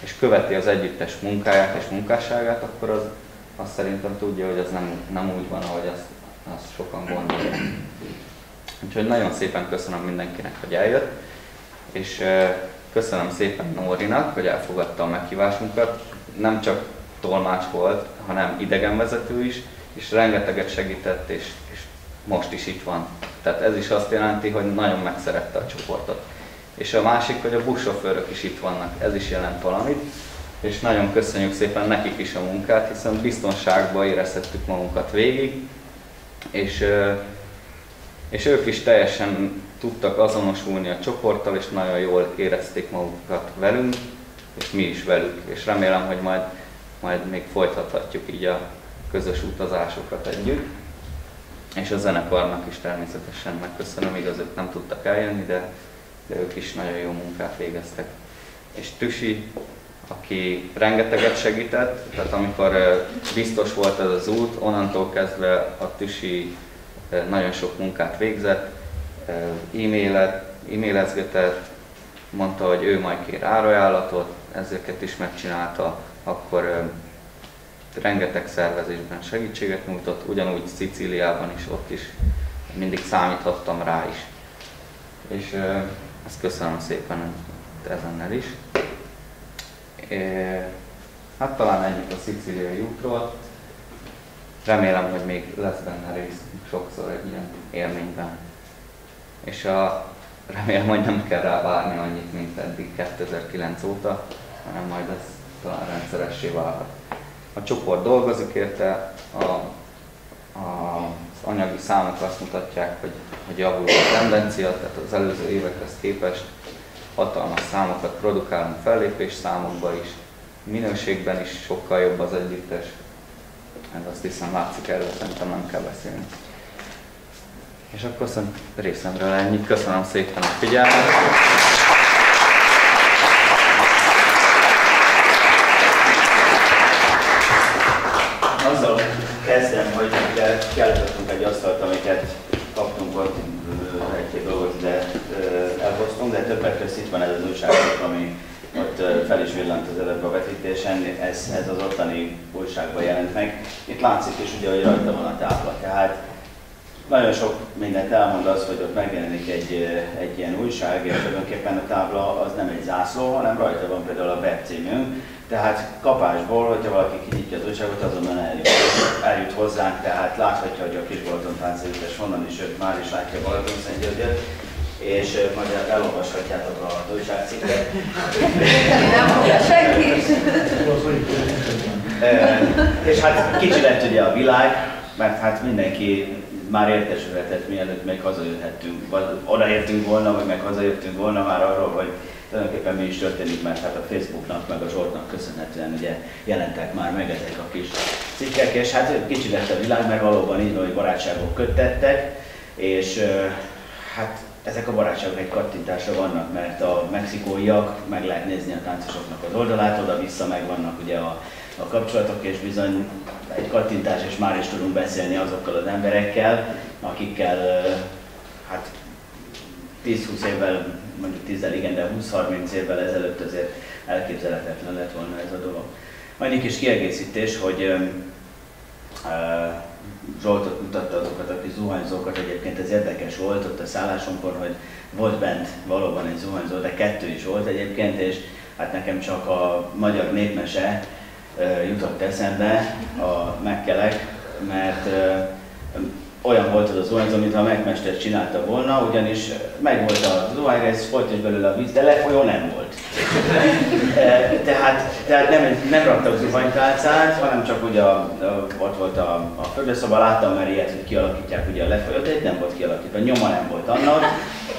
és követi az együttes munkáját és munkásságát, akkor az, azt szerintem tudja, hogy ez nem, nem úgy van, ahogy azt, azt sokan gondolják. Úgyhogy nagyon szépen köszönöm mindenkinek, hogy eljött, és köszönöm szépen Nórinak, hogy elfogadta a meghívásunkat. Nem csak tolmács volt, hanem idegenvezető is, és rengeteget segített, és most is itt van. Tehát ez is azt jelenti, hogy nagyon megszerette a csoportot. És a másik, hogy a buszsofőrök is itt vannak, ez is jelent valamit és nagyon köszönjük szépen nekik is a munkát, hiszen biztonságban érezhettük magunkat végig, és, és ők is teljesen tudtak azonosulni a csoporttal, és nagyon jól érezték magukat velünk, és mi is velük, és remélem, hogy majd, majd még folytathatjuk így a közös utazásokat együtt. És a zenekarnak is természetesen megköszönöm, igaz, ők nem tudtak eljönni, de, de ők is nagyon jó munkát végeztek. És Tüsi aki rengeteget segített, tehát amikor biztos volt ez az út, onnantól kezdve a Tüsi nagyon sok munkát végzett, e-mailet, e-mailezgetett, mondta, hogy ő majd kér árajánlatot, ezeket is megcsinálta, akkor rengeteg szervezésben segítséget nyújtott, ugyanúgy Szicíliában is, ott is mindig számíthattam rá is. És ezt köszönöm szépen ezennel is. Hát talán ennyit a szicíliai útról. Remélem, hogy még lesz benne rész sokszor egy ilyen élményben. És a, remélem, hogy nem kell rá várni annyit, mint eddig 2009 óta, hanem majd ez talán rendszeressé válhat. A csoport dolgozik érte, a, a, az anyagi számok azt mutatják, hogy, hogy javul a tendencia, tehát az előző évekhez képest hatalmas számokat produkálunk fellépés számokba is, minőségben is sokkal jobb az együttes. Ez azt hiszem látszik erről, szerintem nem kell beszélni. És akkor szerintem részemről ennyit. Köszönöm szépen a figyelmet! azzal kezdem, hogy ugye kiállítottunk egy asztalt, amiket kaptunk ott, ö, egy-két dolgot ide ö, elhoztunk, de többek között itt van ez az újságok, ami ott fel is villant az előbb a vetítésen, ez, ez az ottani újságban jelent meg. Itt látszik is ugye, hogy rajta van a tábla, tehát nagyon sok mindent elmond az, hogy ott megjelenik egy, egy ilyen újság, és tulajdonképpen a tábla az nem egy zászló, hanem rajta van például a webcímünk, tehát kapásból, hogyha valaki kinyitja az újságot, azonnal eljut, eljut hozzánk, tehát láthatja, hogy a kis Balaton táncegyüttes honnan is jött, már is látja Balaton Szentgyörgyöt, és majd elolvashatjátok az újságcikket. Nem mondja senki. Ö, és hát kicsi lett ugye a világ, mert hát mindenki már értesülhetett, mielőtt még hazajöhettünk, vagy odaértünk volna, vagy meg hazajöttünk volna már arról, hogy tulajdonképpen mi is történik, mert hát a Facebooknak, meg a Zsoltnak köszönhetően ugye jelentek már meg ezek a kis cikkek, és hát kicsi lett a világ, mert valóban így van, hogy barátságok köttettek, és hát ezek a barátságok egy kattintásra vannak, mert a mexikóiak, meg lehet nézni a táncosoknak az oldalát, oda-vissza meg vannak ugye a, a kapcsolatok, és bizony egy kattintás, és már is tudunk beszélni azokkal az emberekkel, akikkel hát 10-20 évvel, mondjuk 10 igen, de 20-30 évvel ezelőtt azért elképzelhetetlen lett volna ez a dolog. Egy kis kiegészítés, hogy öm, ö, Zsolt ott mutatta azokat a kis zuhanyzókat, egyébként ez érdekes volt ott a szállásonkon, hogy volt bent valóban egy zuhanyzó, de kettő is volt egyébként, és hát nekem csak a magyar népmese jutott eszembe, a megkelek, mert olyan volt az a zuhanyzó, mintha a megmester csinálta volna, ugyanis megvolt a zuhanyrész, folyt is belőle a víz, de lefolyó nem volt. E, tehát tehát nem, nem raktak zuhanytálcát, hanem csak ugye a, a, ott volt a, a fürdőszoba, láttam már ilyet, hogy kialakítják ugye a lefolyót, de nem volt kialakítva, nyoma nem volt annak,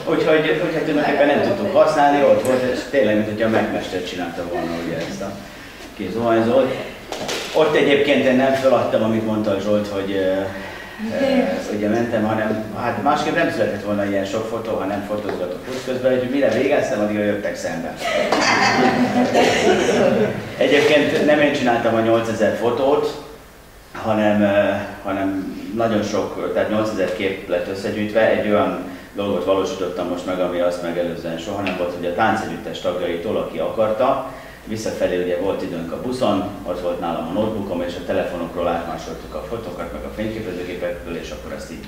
úgyhogy, úgyhogy tulajdonképpen nem tudtuk használni, ott volt, és tényleg, mint hogyha a megmester csinálta volna ugye ezt a kis zuhanyzót. Ott egyébként én nem feladtam, amit mondta Zsolt, hogy ugye mentem, hanem hát másképp nem született volna ilyen sok fotó, ha nem fotózgatok közben, hogy mire végeztem, addig jöttek szembe. Egyébként nem én csináltam a 8000 fotót, hanem, eh, hanem nagyon sok, tehát 8000 kép lett összegyűjtve, egy olyan dolgot valósítottam most meg, ami azt megelőzően soha nem volt, hogy a táncegyüttes tagjaitól, aki akarta, visszafelé ugye volt időnk a buszon, ott volt nálam a notebookom, és a telefonokról átmásoltuk a fotókat, meg a fényképezőgépekről, és akkor ezt így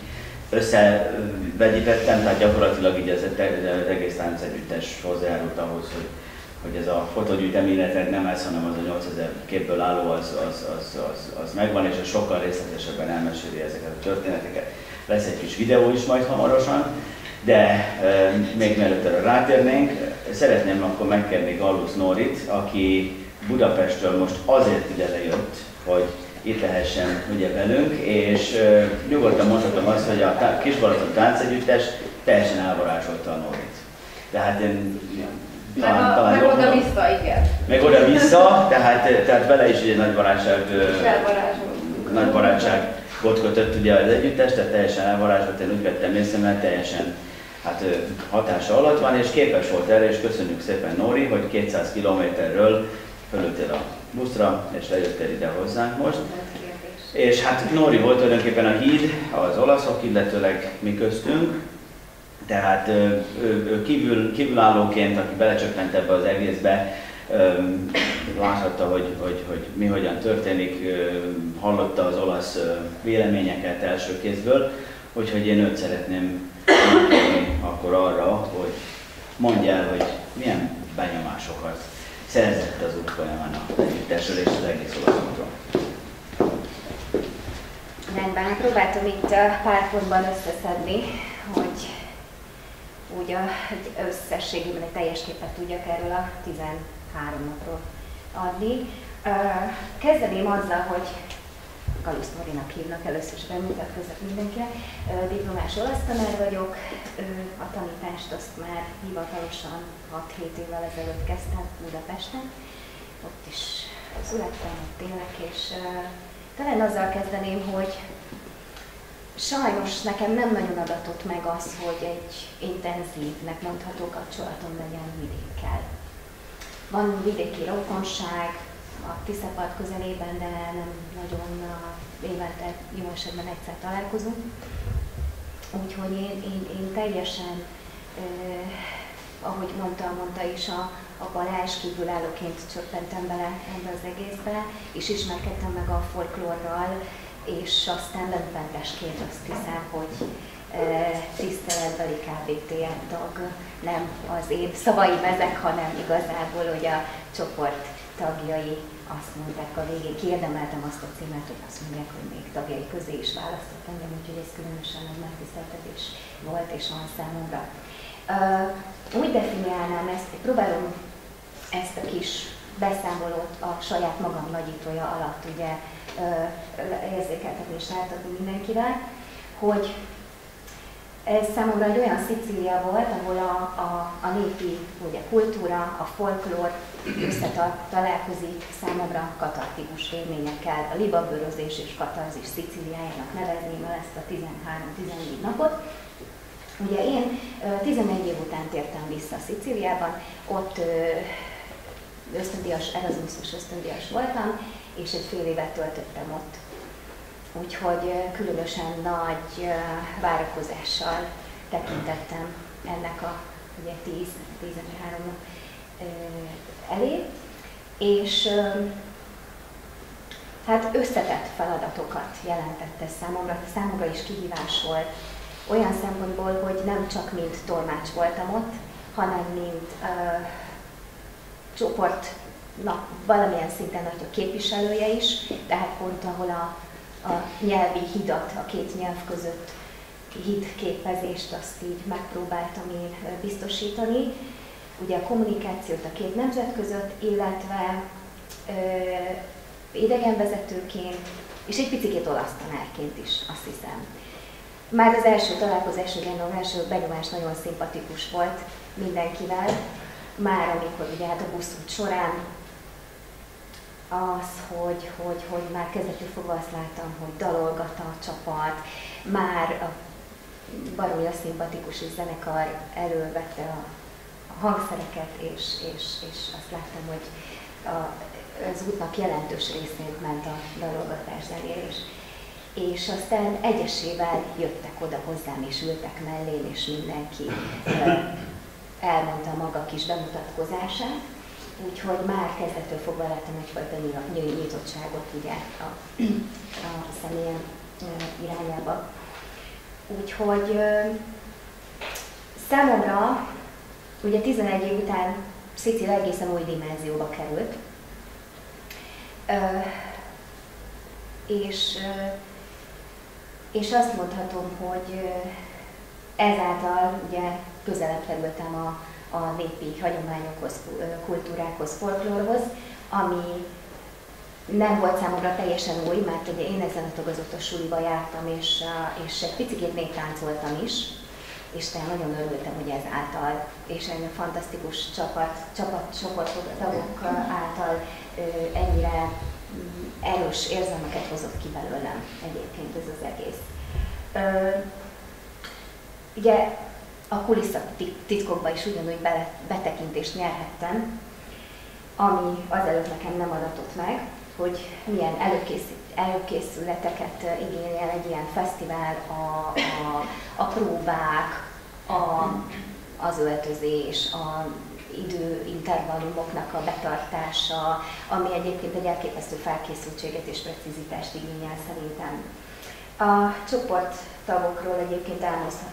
összevegyítettem, tehát gyakorlatilag így ez az egész táncegyüttes hozzájárult ahhoz, hogy, hogy ez a fotógyűjteményetek nem ez, hanem az a 8000 képből álló, az, az, az, az, az megvan, és ez sokkal részletesebben elmeséli ezeket a történeteket. Lesz egy kis videó is majd hamarosan, de e, még mielőtt rátérnénk, szeretném akkor megkérni Gallus Norit, aki Budapestről most azért ide lejött, hogy itt lehessen ugye velünk, és e, nyugodtan mondhatom azt, hogy a Kisbalaton táncegyüttes teljesen elvarázsolta a Norit. Tehát én Meg, a, meg jobb- oda-vissza, igen. meg oda-vissza, tehát, tehát vele is egy nagy barátság, ö, És barátságot kötött ugye az együttes, tehát teljesen elvarázsolt, én úgy vettem észre, mert teljesen hát, hatása alatt van, és képes volt erre, és köszönjük szépen Nóri, hogy 200 kilométerről fölültél a buszra, és lejöttél ide hozzánk most. És hát Nóri volt tulajdonképpen a híd az olaszok, illetőleg mi köztünk, tehát ő, ő kívül, kívülállóként, aki belecsökkent ebbe az egészbe, láthatta, hogy, hogy, hogy mi hogyan történik, hallotta az olasz véleményeket első kézből, úgyhogy én őt szeretném akkor arra, hogy mondja el, hogy milyen benyomásokat szerzett az út folyamán a együttesről és az egész olasz útról. Rendben, hát próbáltam itt pár pontban összeszedni, hogy úgy a, egy összességében egy teljes képet tudjak erről a 13 napról adni. Kezdeném azzal, hogy Galusz Norinak hívnak, először is bemutatkozok mindenkinek. Diplomás olasz tanár vagyok, a tanítást azt már hivatalosan 6-7 évvel ezelőtt kezdtem Budapesten. Ott is születtem, ott élek, és talán azzal kezdeném, hogy sajnos nekem nem nagyon adatott meg az, hogy egy intenzívnek mondható kapcsolatom legyen vidékkel. Van vidéki rokonság, a Tiszapart közelében, de nem nagyon évente, jó esetben egyszer találkozunk. Úgyhogy én, én, én teljesen, eh, ahogy mondta, mondta is a, a Balázs, kívülállóként csöppentem bele ebbe az egészbe, és ismerkedtem meg a folklórral, és aztán benfentesként azt hiszem, hogy tiszteletbeli KBTN tag, nem az én szavaim ezek, hanem igazából, hogy a csoport tagjai azt mondták a végén, kiérdemeltem azt a címet, hogy azt mondják, hogy még tagjai közé is választott engem, úgyhogy ez különösen nagy megtiszteltetés volt és van számomra. Uh, úgy definiálnám ezt, próbálom ezt a kis beszámolót a saját magam nagyítója alatt ugye uh, érzékeltetni és átadni mindenkivel, hogy ez számomra egy olyan Szicília volt, ahol a, a, a népi ugye, kultúra, a folklór összetalálkozik számomra katartikus élményekkel. A libabőrözés és katarzis Szicíliájának nevezném el ezt a 13-14 napot. Ugye én 11 év után tértem vissza Szicíliában, ott ösztöndias, Erasmusos ösztöndias voltam, és egy fél évet töltöttem ott Úgyhogy különösen nagy várakozással tekintettem ennek a ugye 10-13 elé, és hát összetett feladatokat jelentette számomra, számomra is kihívás volt, olyan szempontból, hogy nem csak mint tolmács voltam ott, hanem mint uh, csoportnak valamilyen szinten a képviselője is, tehát pont ahol a a nyelvi hidat a két nyelv között hitképezést azt így megpróbáltam én biztosítani. Ugye a kommunikációt a két nemzet között, illetve ö, idegenvezetőként, és egy picit olasz tanárként is, azt hiszem. Már az első találkozás, ugye az első benyomás nagyon szimpatikus volt mindenkivel, már amikor ugye hát a buszút során az, hogy, hogy, hogy már kezdetől fogva azt láttam, hogy dalolgat a csapat, már a baromi a szimpatikus zenekar elővette a, hangszereket, és, és, és azt láttam, hogy a, az útnak jelentős részén ment a dalolgatás zenélés. És aztán egyesével jöttek oda hozzám, és ültek mellém, és mindenki elmondta maga kis bemutatkozását, Úgyhogy már kezdettől fogva láttam egyfajta nyitottságot ugye a, a személyem irányába. Úgyhogy számomra ugye 11 év után Szicil egészen új dimenzióba került. És, és azt mondhatom, hogy ezáltal ugye közelebb kerültem a, a népi hagyományokhoz, kultúrákhoz, folklórhoz, ami nem volt számomra teljesen új, mert ugye én ezen a tagozatos suliba jártam, és, és egy picit még táncoltam is, és te nagyon örültem, hogy ez által, és egy fantasztikus csapat, csapat, tagok által ennyire mm, erős érzelmeket hozott ki belőlem egyébként ez az egész. Ugye a kulisszatitkokba is ugyanúgy bele, betekintést nyerhettem, ami azelőtt nekem nem adatott meg, hogy milyen előkészületeket igényel egy ilyen fesztivál, a, a, a próbák, a, az öltözés, a időintervallumoknak a betartása, ami egyébként egy elképesztő felkészültséget és precizitást igényel szerintem. A csoport tagokról egyébként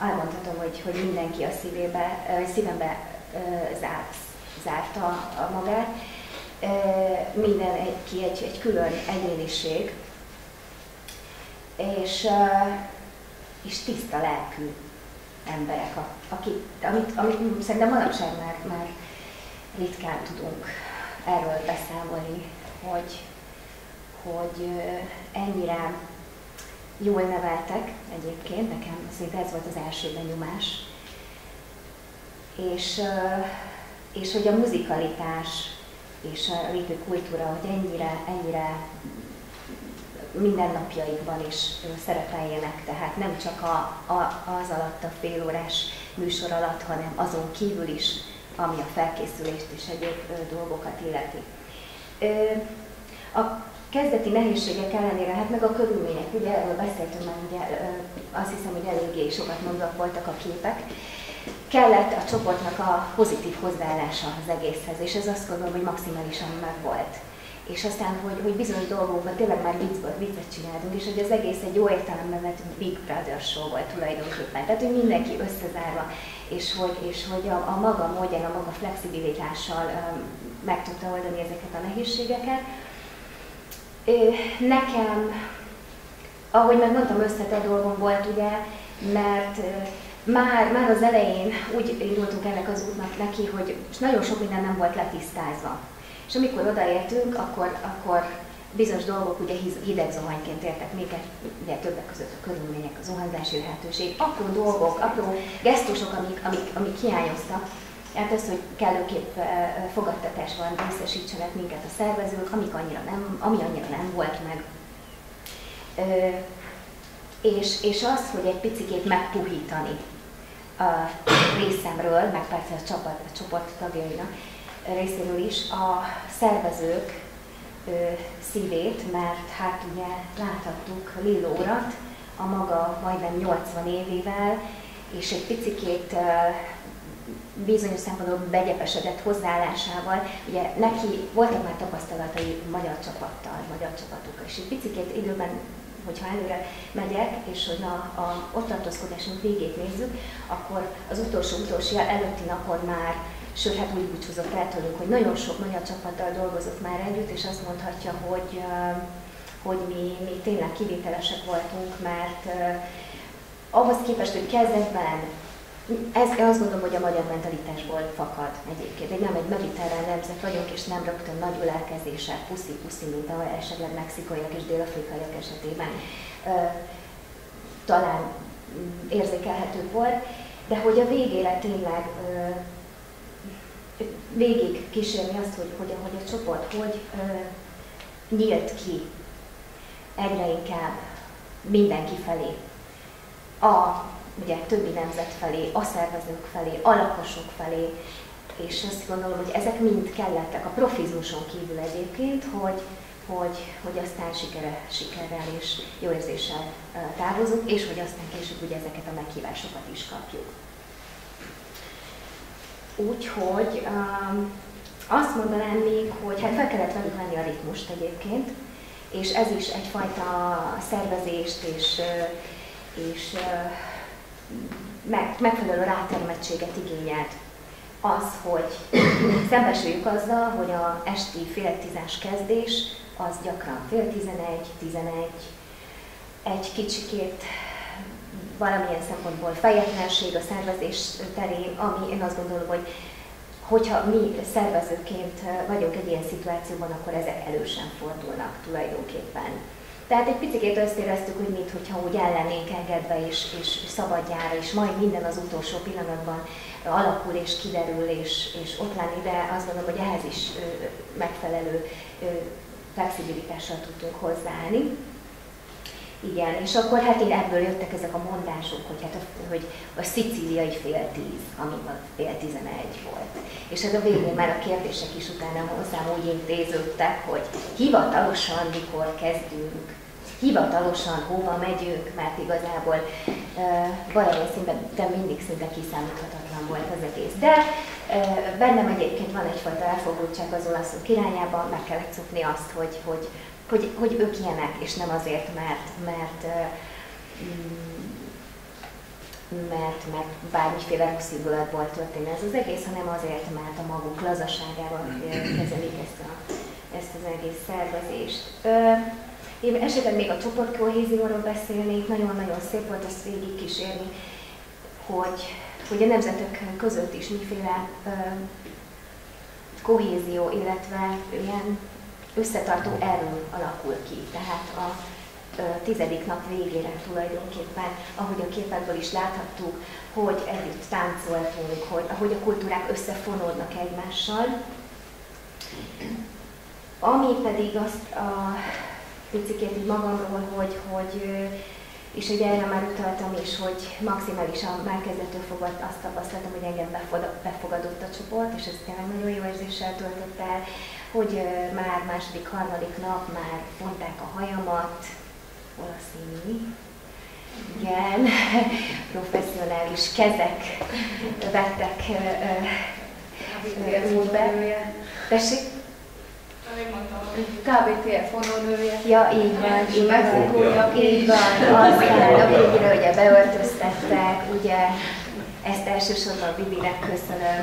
elmondhatom, hogy, hogy mindenki a szívébe, szívembe zárt, zárta a magát. Minden egy, ki egy, egy külön egyéniség, és, és tiszta lelkű emberek, akik, amit, amit szerintem manapság már, már ritkán tudunk erről beszámolni, hogy, hogy ennyire jól neveltek egyébként, nekem szinte ez volt az első benyomás. És, és hogy a muzikalitás és a lépő kultúra, hogy ennyire, ennyire mindennapjaikban is szerepeljenek, tehát nem csak a, a, az alatt a fél órás műsor alatt, hanem azon kívül is, ami a felkészülést és egyéb dolgokat illeti. A kezdeti nehézségek ellenére, hát meg a körülmények, ugye erről beszéltünk már, ugye azt hiszem, hogy eléggé sokat mondva voltak a képek, kellett a csoportnak a pozitív hozzáállása az egészhez, és ez azt gondolom, hogy maximálisan meg volt. És aztán, hogy, hogy bizonyos dolgokban tényleg már viccből viccet csináltunk, és hogy az egész egy jó értelemben vett Big Brother show volt tulajdonképpen. Tehát, hogy mindenki összezárva, és hogy, és hogy a, a maga módján, a maga flexibilitással um, meg tudta oldani ezeket a nehézségeket. Nekem, ahogy már mondtam, összetett dolgom volt, ugye, mert már, már az elején úgy indultunk ennek az útnak neki, hogy nagyon sok minden nem volt letisztázva. És amikor odaértünk, akkor, akkor bizonyos dolgok ugye hideg zuhanyként értek minket, ugye többek között a körülmények, a zuhanyzási lehetőség, apró dolgok, apró gesztusok, amik, amik, amik hiányoztak. Hát az, hogy kellőképp fogadtatásban részesítsenek minket a szervezők, amik annyira nem, ami annyira nem volt meg. És, és az, hogy egy picit megpuhítani a részemről, meg persze a csapat, a csoport tagjainak részéről is a szervezők ö, szívét, mert hát ugye láthattuk Lillórat a maga majdnem 80 évével, és egy picikét ö, bizonyos szempontból begyepesedett hozzáállásával, ugye neki voltak már tapasztalatai magyar csapattal, magyar csapatokkal, és egy picit időben hogyha előre megyek, és hogy a, a ott tartózkodásunk végét nézzük, akkor az utolsó-utolsó előtti napon már sőt, hát úgy búcsúzott el tőlünk, hogy nagyon sok magyar csapattal dolgozott már együtt, és azt mondhatja, hogy, hogy mi, mi tényleg kivételesek voltunk, mert ahhoz képest, hogy kezdetben ez, azt gondolom, hogy a magyar mentalitásból fakad egyébként. Egy nem egy mediterrán nemzet vagyunk, és nem rögtön nagy ölelkezéssel, puszi-puszi, mint ahol esetleg mexikaiak és dél-afrikaiak esetében talán mm, érzékelhető volt, de hogy a végére tényleg végig kísérni azt, hogy, hogy, hogy a csoport hogy nyílt ki egyre inkább mindenki felé. A ugye többi nemzet felé, a szervezők felé, a lakosok felé, és azt gondolom, hogy ezek mind kellettek a profizmuson kívül egyébként, hogy, hogy, hogy aztán sikere, sikerrel és jó érzéssel távozunk, és hogy aztán később ugye ezeket a meghívásokat is kapjuk. Úgyhogy um, azt mondanám még, hogy hát fel kellett velük venni a ritmust egyébként, és ez is egyfajta szervezést és, és meg, megfelelő rátermettséget igényelt az, hogy szembesüljük azzal, hogy a esti fél tízes kezdés az gyakran fél tizenegy, tizenegy, egy kicsikét valamilyen szempontból fejetlenség a szervezés terén, ami én azt gondolom, hogy hogyha mi szervezőként vagyunk egy ilyen szituációban, akkor ezek elősen fordulnak tulajdonképpen. Tehát egy picit azt éreztük, hogy mintha úgy el lennénk engedve és, és szabadjára, és majd minden az utolsó pillanatban alakul és kiderül, és, és ott lenni, de azt gondolom, hogy ehhez is megfelelő flexibilitással tudtunk hozzáállni. Igen, és akkor hát én ebből jöttek ezek a mondások, hogy hát a, hogy a szicíliai fél tíz, ami a fél tizenegy volt. És hát a végén már a kérdések is utána hozzám úgy intéződtek, hogy hivatalosan mikor kezdünk, hivatalosan hova megyünk, mert igazából uh, valamilyen szinten mindig szinte kiszámíthatatlan volt az egész. De uh, bennem egyébként van egyfajta elfogultság az olaszok irányában, meg kellett szokni azt, hogy, hogy hogy, hogy ők ilyenek, és nem azért, mert, mert, mm, mert, mert bármiféle rossz indulatból történne ez az egész, hanem azért, mert a maguk lazaságával kezelik ezt, a, ezt az egész szervezést. Én esetleg még a csoportkohézióról beszélnék, nagyon-nagyon szép volt ezt végig kísérni, hogy, hogy a nemzetek között is miféle kohézió, illetve ilyen összetartó erő alakul ki. Tehát a tizedik nap végére tulajdonképpen, ahogy a képekből is láthattuk, hogy együtt táncoltunk, hogy ahogy a kultúrák összefonódnak egymással. Ami pedig azt a picikét így magamról, hogy, hogy És ugye erre már utaltam is, hogy maximálisan már kezdetől fogva azt tapasztaltam, hogy engem befogadott a csoport, és ez tényleg nagyon jó érzéssel töltött el, hogy már második, harmadik nap már vonták a hajamat, olaszini, igen, professzionális kezek vettek útbe. Tessék? KBTF vonónője. Ja, így van, így van, így van. Aztán a végére ugye beöltöztettek, ugye ezt elsősorban Bibinek köszönöm,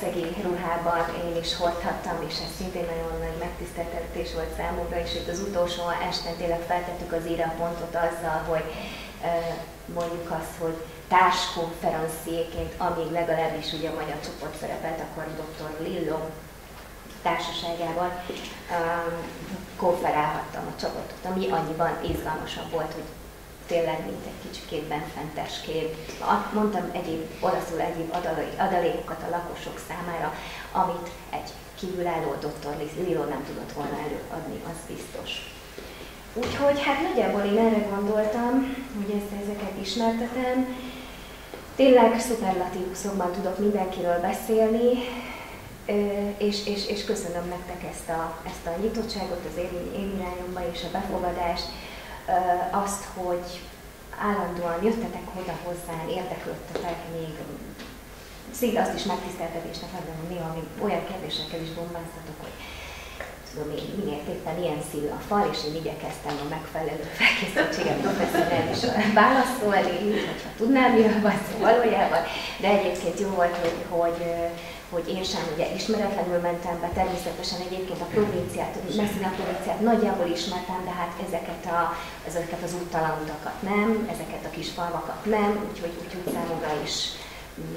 szegély ruhában én is hordhattam, és ez szintén nagyon nagy megtiszteltetés volt számomra, és itt az utolsó esten tényleg feltettük az írapontot azzal, hogy mondjuk azt, hogy társkonferenciéként, amíg legalábbis ugye a magyar csoport szerepelt, akkor dr. Lillo társaságával um, konferálhattam a csapatot, ami annyiban izgalmasabb volt, hogy tényleg mint egy kicsikét benfentes kép. Mondtam egyéb, olaszul egyéb adalékokat a lakosok számára, amit egy kívülálló doktor Lilo nem tudott volna előadni, az biztos. Úgyhogy hát nagyjából én erre gondoltam, hogy ezt, ezeket ismertetem. Tényleg szuperlatívuszokban tudok mindenkiről beszélni, és, és, és köszönöm nektek ezt a, ezt a nyitottságot az én, én irányomba és a befogadást, azt, hogy állandóan jöttetek oda hozzám, érdeklődtetek, még szinte azt is megtiszteltetésnek adom, hogy néha még olyan kérdésekkel is bombáztatok, hogy tudom én, miért éppen ilyen színű a fal, és én igyekeztem a megfelelő felkészültségem professzionálisan válaszolni, hogyha tudnám, miről van szó valójában, de egyébként jó volt, hogy, hogy hogy én sem ugye ismeretlenül mentem be, természetesen egyébként a provinciát, messzire a provinciát nagyjából ismertem, de hát ezeket, a, ezeket az úttalan nem, ezeket a kis falvakat nem, úgyhogy, úgyhogy számomra is mm,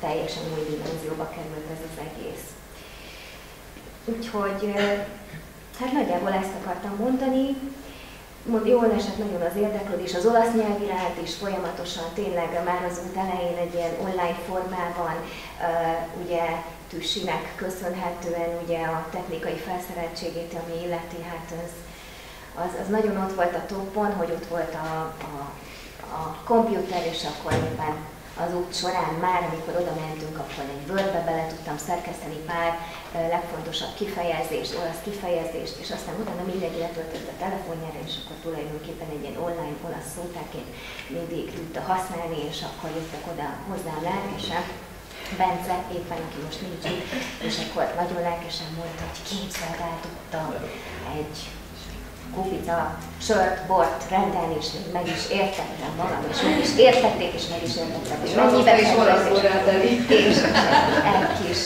teljesen új dimenzióba került ez az egész. Úgyhogy hát nagyjából ezt akartam mondani. Jól esett nagyon az érdeklődés az olasz nyelv iránt is folyamatosan, tényleg már az út elején egy ilyen online formában, ugye Tüssinek köszönhetően ugye a technikai felszereltségét, ami illeti, hát az, az, az nagyon ott volt a toppon, hogy ott volt a, a, a komputer, és akkor éppen az út során már, amikor oda mentünk, akkor egy Wordbe bele tudtam szerkeszteni pár legfontosabb kifejezést, olasz kifejezést, és aztán utána mindenki letöltött a telefonjára, és akkor tulajdonképpen egy ilyen online olasz szótáként mindig tudta használni, és akkor jöttek oda hozzám lelkesen. Bence, éppen aki most nincs itt, és akkor nagyon lelkesen mondta, hogy képzelgáltotta egy kupica sört, bort rendelni, és még meg is értettem magam, és meg is értették, és meg is értettem. És mennyiben is És egy kis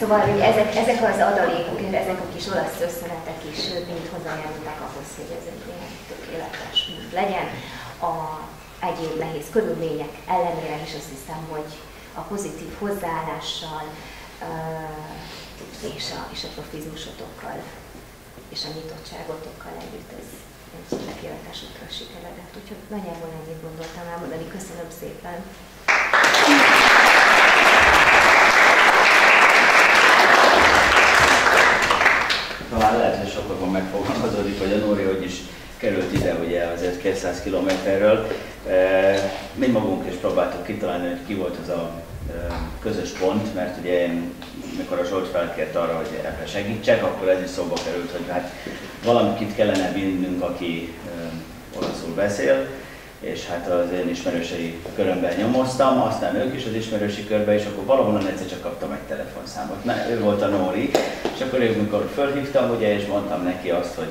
Szóval hogy ezek, ezek az adalékok, ezek a kis olasz összenetek is mind hozzájárultak ahhoz, hogy ez egy ilyen tökéletes legyen. A egyéb nehéz körülmények ellenére is azt hiszem, hogy a pozitív hozzáállással és a, és a profizmusotokkal és a nyitottságotokkal együtt ez egy tökéletes útra sikeredett. Úgyhogy nagyjából ennyit gondoltam elmondani. Köszönöm szépen! talán lehet, hogy sokakban megfogalmazódik, hogy a Nóri hogy is került ide, ugye azért 200 kilométerről. E, mi magunk is próbáltuk kitalálni, hogy ki volt az a közös pont, mert ugye én, mikor a Zsolt felkért arra, hogy ebben segítsek, akkor ez is szóba került, hogy hát valamit kellene vinnünk, aki olaszul beszél, és hát az én ismerősei körömben nyomoztam, aztán ők is az ismerősi körbe, és akkor valahonnan egyszer csak kaptam egy telefonszámot. Na, ő volt a Nóri, és akkor én mikor fölhívtam, ugye, és mondtam neki azt, hogy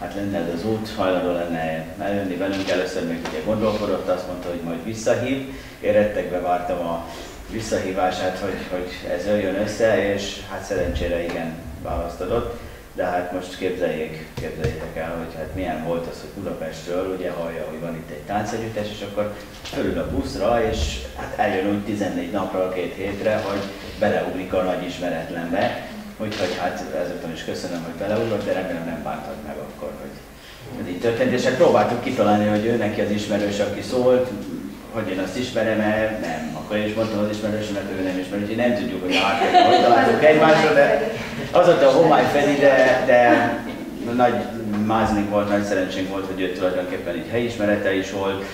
hát lenne ez az út, hajlandó lenne eljönni velünk, először még ugye gondolkodott, azt mondta, hogy majd visszahív, én rettegve vártam a visszahívását, hogy, hogy ez jön össze, és hát szerencsére igen választ adott de hát most képzeljék, képzeljétek el, hogy hát milyen volt az, hogy Budapestről ugye hallja, hogy van itt egy táncegyüttes, és akkor fölül a buszra, és hát eljön úgy 14 napra, két hétre, hogy beleugrik a nagy ismeretlenbe. Úgyhogy hát ezután is köszönöm, hogy beleugrott, de remélem nem bántad meg akkor, hogy ez így történt. És hát próbáltuk kitalálni, hogy ő neki az ismerős, aki szólt, hogy én azt ismerem-e, nem. Akkor én is mondtam az ismerősömet, ő nem ismer, úgyhogy nem tudjuk, hogy a hogy találtuk egymásra, de ott a homály Fedi, de, de nagy Máznik volt, nagy szerencsénk volt, hogy ő tulajdonképpen így helyismerete is volt,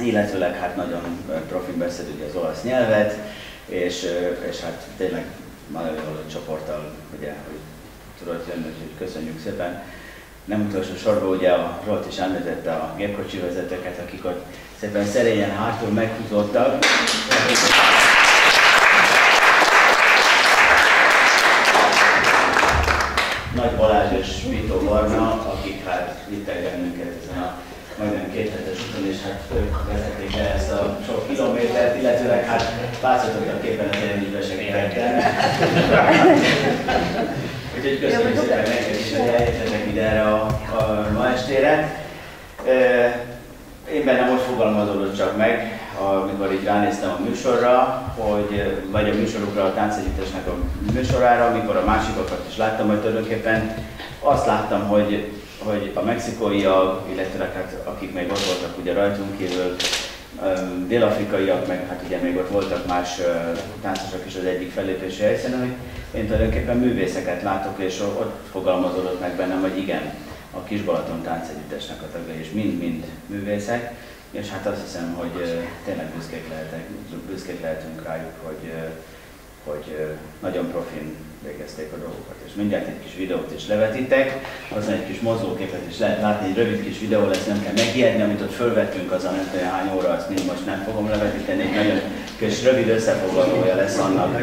illetőleg hát nagyon profin beszélt ugye az olasz nyelvet, és, és hát tényleg nagyon jól a csoporttal, ugye, hogy tudott jönni, úgyhogy köszönjük szépen. Nem utolsó sorban ugye a Zsolt is említette a gépkocsi vezetőket, akik ott szépen szerényen hátul meghúzottak. Nagy Balázs és Vito Barna, akik hát vittek bennünket ezen a majdnem két hetes úton, és hát ők vezették le ezt a sok kilométert, illetőleg hát látszottak képen, az is besegítettem. Úgyhogy köszönjük szépen nektek is, hogy eljöttetek ide a, a ma estére. Én bennem most fogalmazódott csak meg, amikor így ránéztem a műsorra, hogy, vagy a műsorukra, a táncegyüttesnek a műsorára, amikor a másikokat is láttam, hogy tulajdonképpen azt láttam, hogy, hogy a mexikóiak, illetve hát akik még ott voltak ugye rajtunk kívül, dél-afrikaiak, meg hát ugye még ott voltak más táncosok is az egyik fellépési helyszínen, hogy én tulajdonképpen művészeket látok, és ott fogalmazódott meg bennem, hogy igen, a Kis Balaton táncegyüttesnek a tagjai, és mind-mind művészek, és hát azt hiszem, hogy tényleg büszkék, lehetek, büszkék lehetünk rájuk, hogy, hogy nagyon profin végezték a dolgokat. És mindjárt egy kis videót is levetítek, azon egy kis mozgóképet is lehet látni, egy rövid kis videó lesz, nem kell megijedni, amit ott fölvettünk, az a nem tudom hány óra, azt mind most nem fogom levetíteni, egy nagyon kis rövid összefoglalója lesz annak.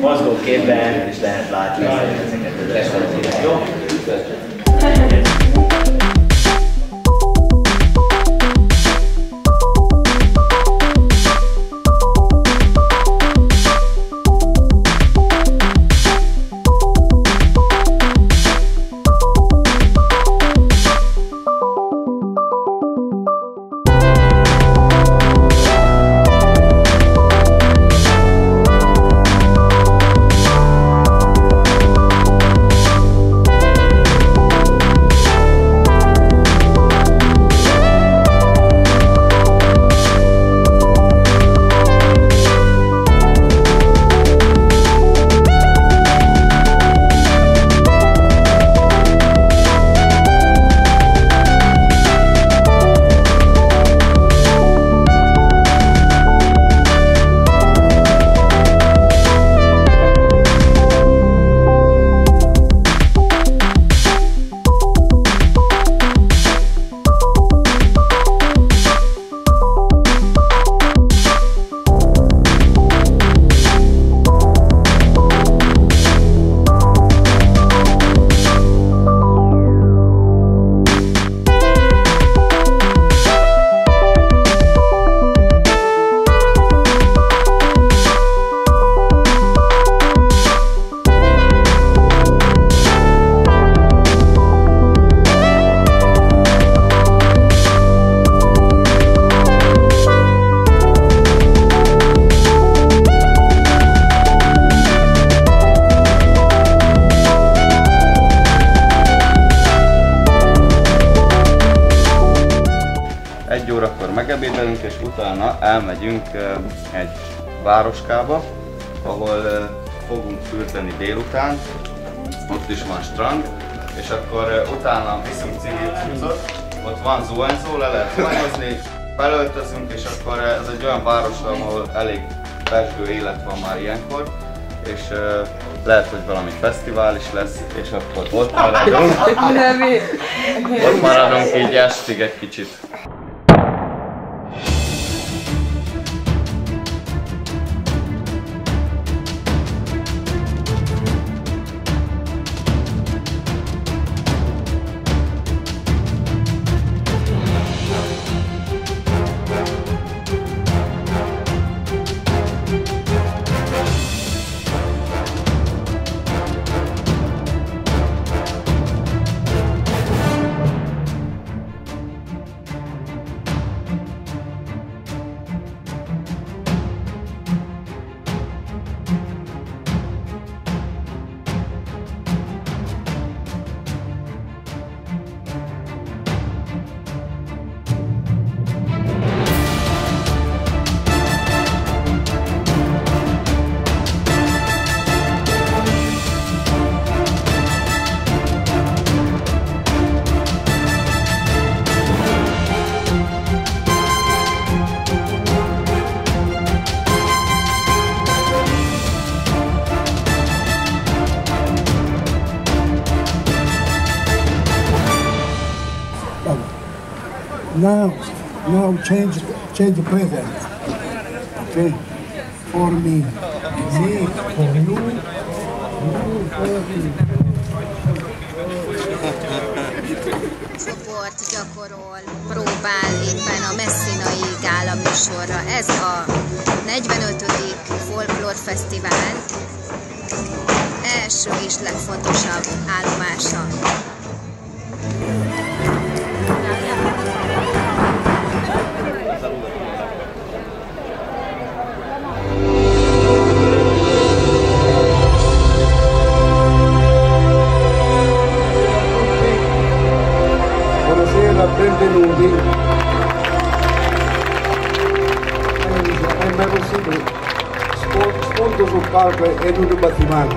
Mozgóképen is lehet látni ezeket az eseményeket. Jó? Felöltözünk, és akkor ez egy olyan város, ahol elég pesgő élet van már ilyenkor, és uh, lehet, hogy valami fesztivál is lesz, és akkor ott maradunk. ott maradunk így estig egy kicsit. Now, now change, change the present. Okay? For me, me, for you, you for me. Csoport gyakorol, próbál éppen a messzinai gála műsorra. Ez a 45. Folklór Fesztivál első és legfontosabb állomása. Sport, sportul jucat pe Edu de Bătimani.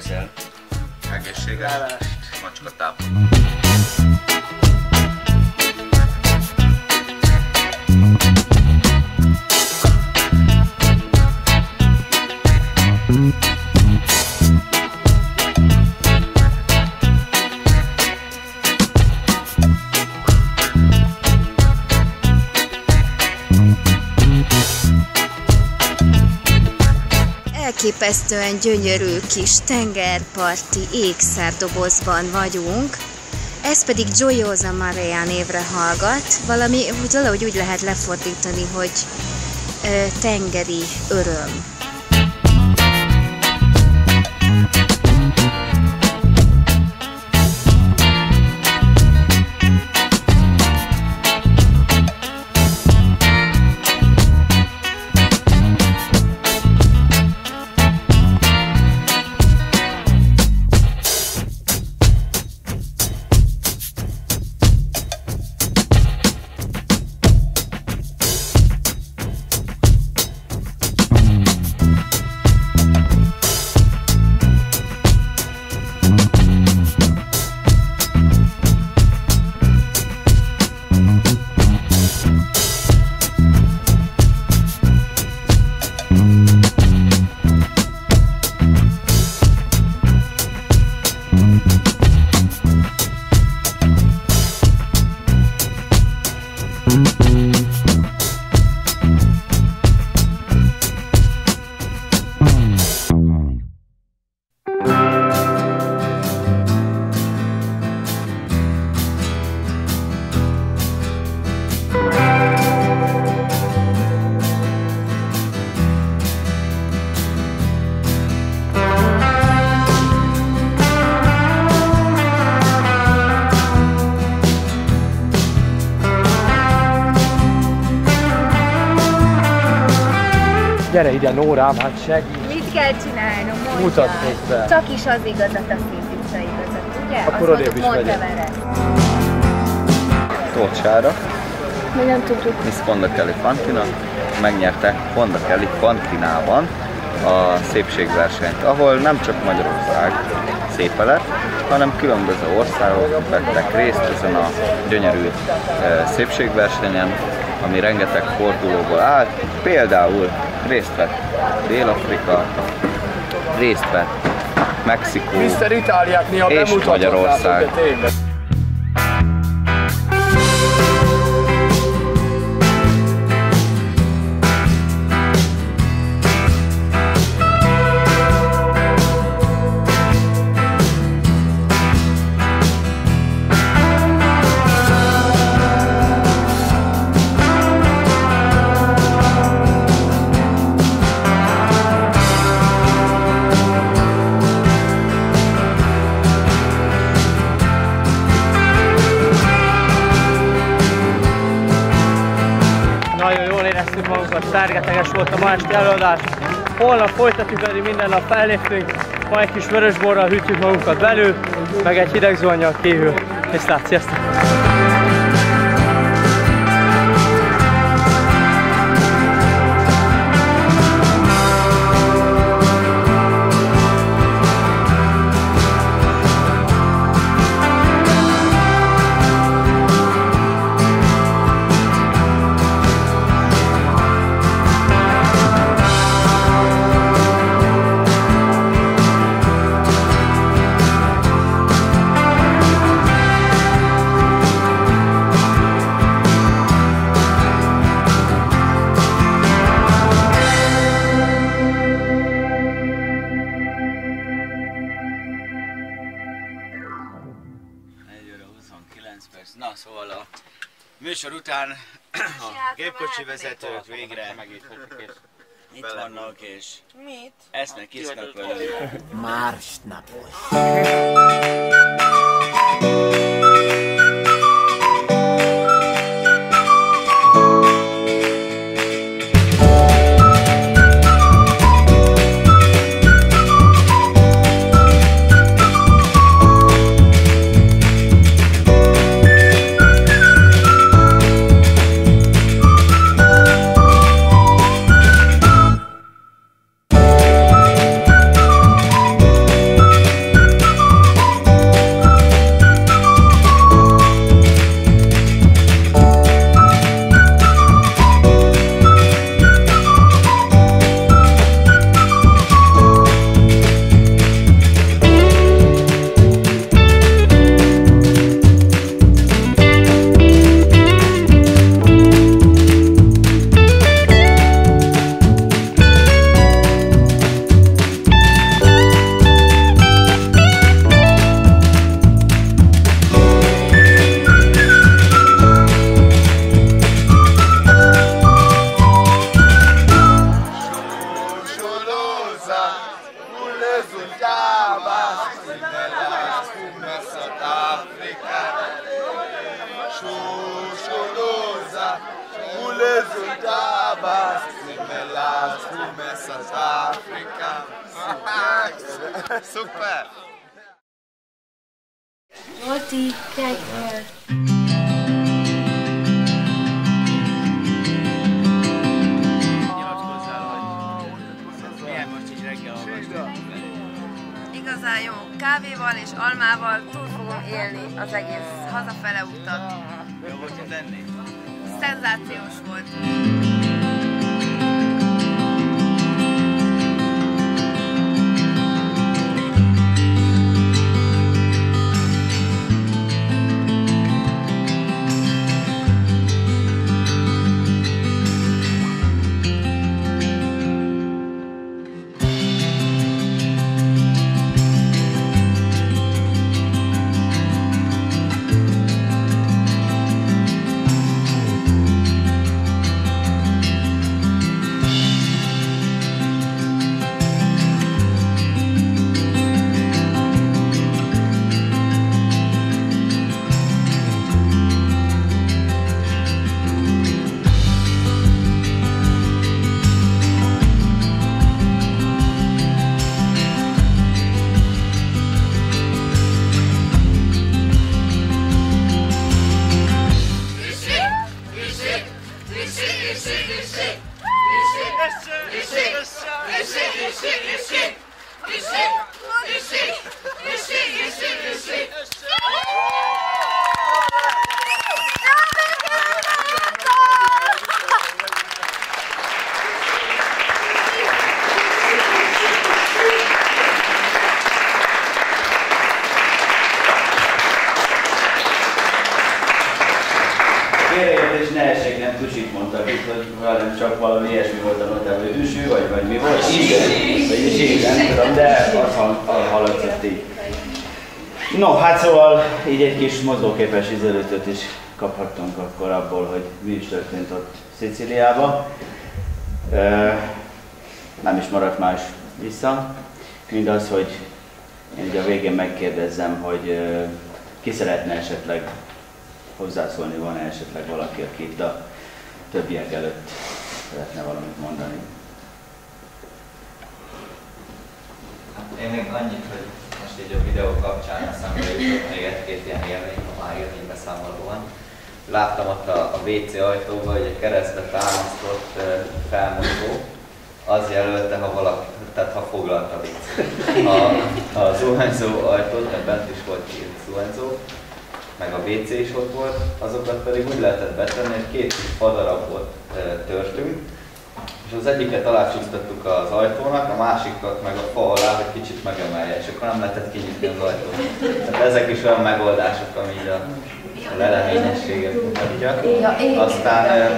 certo. Aqui é chegar. she got. Elképesztően gyönyörű kis tengerparti ékszerdobozban vagyunk, ez pedig Gioiosa Marea névre hallgat, valami, valahogy úgy lehet lefordítani, hogy ö, tengeri öröm. Ide, Nórám, hát segíts! Mit kell csinálnom? Mondjad. Mutatkozz be. Csak is az igazat, a szép utca igazat, ugye? Akkor odébb is megyek. Torcsára, Mi nem tudjuk. Miss Fonda Kelly Fantina megnyerte Fonda Kelly Fantinában a szépségversenyt, ahol nem csak Magyarország szépe lett, hanem különböző országok vettek részt ezen a gyönyörű szépségversenyen, ami rengeteg fordulóból áll. Például részt vett Dél-Afrika, részt vett Mexikó, Mr. Itáliát néha És Magyarország. Volt a ma esti előadás. Holnap folytatjuk, pedig minden nap felléptünk. Ma egy kis vörösborral hűtjük magunkat belül, meg egy hideg zuhanyjal kívül. Viszlát, sziasztok! És Mit? esznek, isznak velünk. Marsnapos. Super! Így egy kis mozgóképes izelőtöt is kaphattunk akkor abból, hogy mi is történt ott Szicíliában. Ö, nem is maradt más vissza, mint az, hogy én ugye a végén megkérdezzem, hogy ki szeretne esetleg hozzászólni, van-e esetleg valaki, aki itt a többiek előtt szeretne valamit mondani. Hát én még annyit, hogy most így a videó kapcsán eszembe jutott még egy-két ilyen élmény, ha már élménybeszámoló van. Láttam ott a, a WC ajtóban, hogy egy keresztbe támasztott felmosó, az jelölte, ha valaki, tehát ha foglalt a WC. A, a zuhanyzó ajtót, mert bent is volt két zuhanyzó, meg a WC is ott volt, azokat pedig úgy lehetett betenni, hogy két kis fadarabot törtünk, és az egyiket alácsúsztattuk az ajtónak, a másikat meg a fa alá, hogy kicsit megemelje, és akkor nem lehetett kinyitni az ajtót. Tehát ezek is olyan megoldások, ami így a, a leleményességet mutatja. Aztán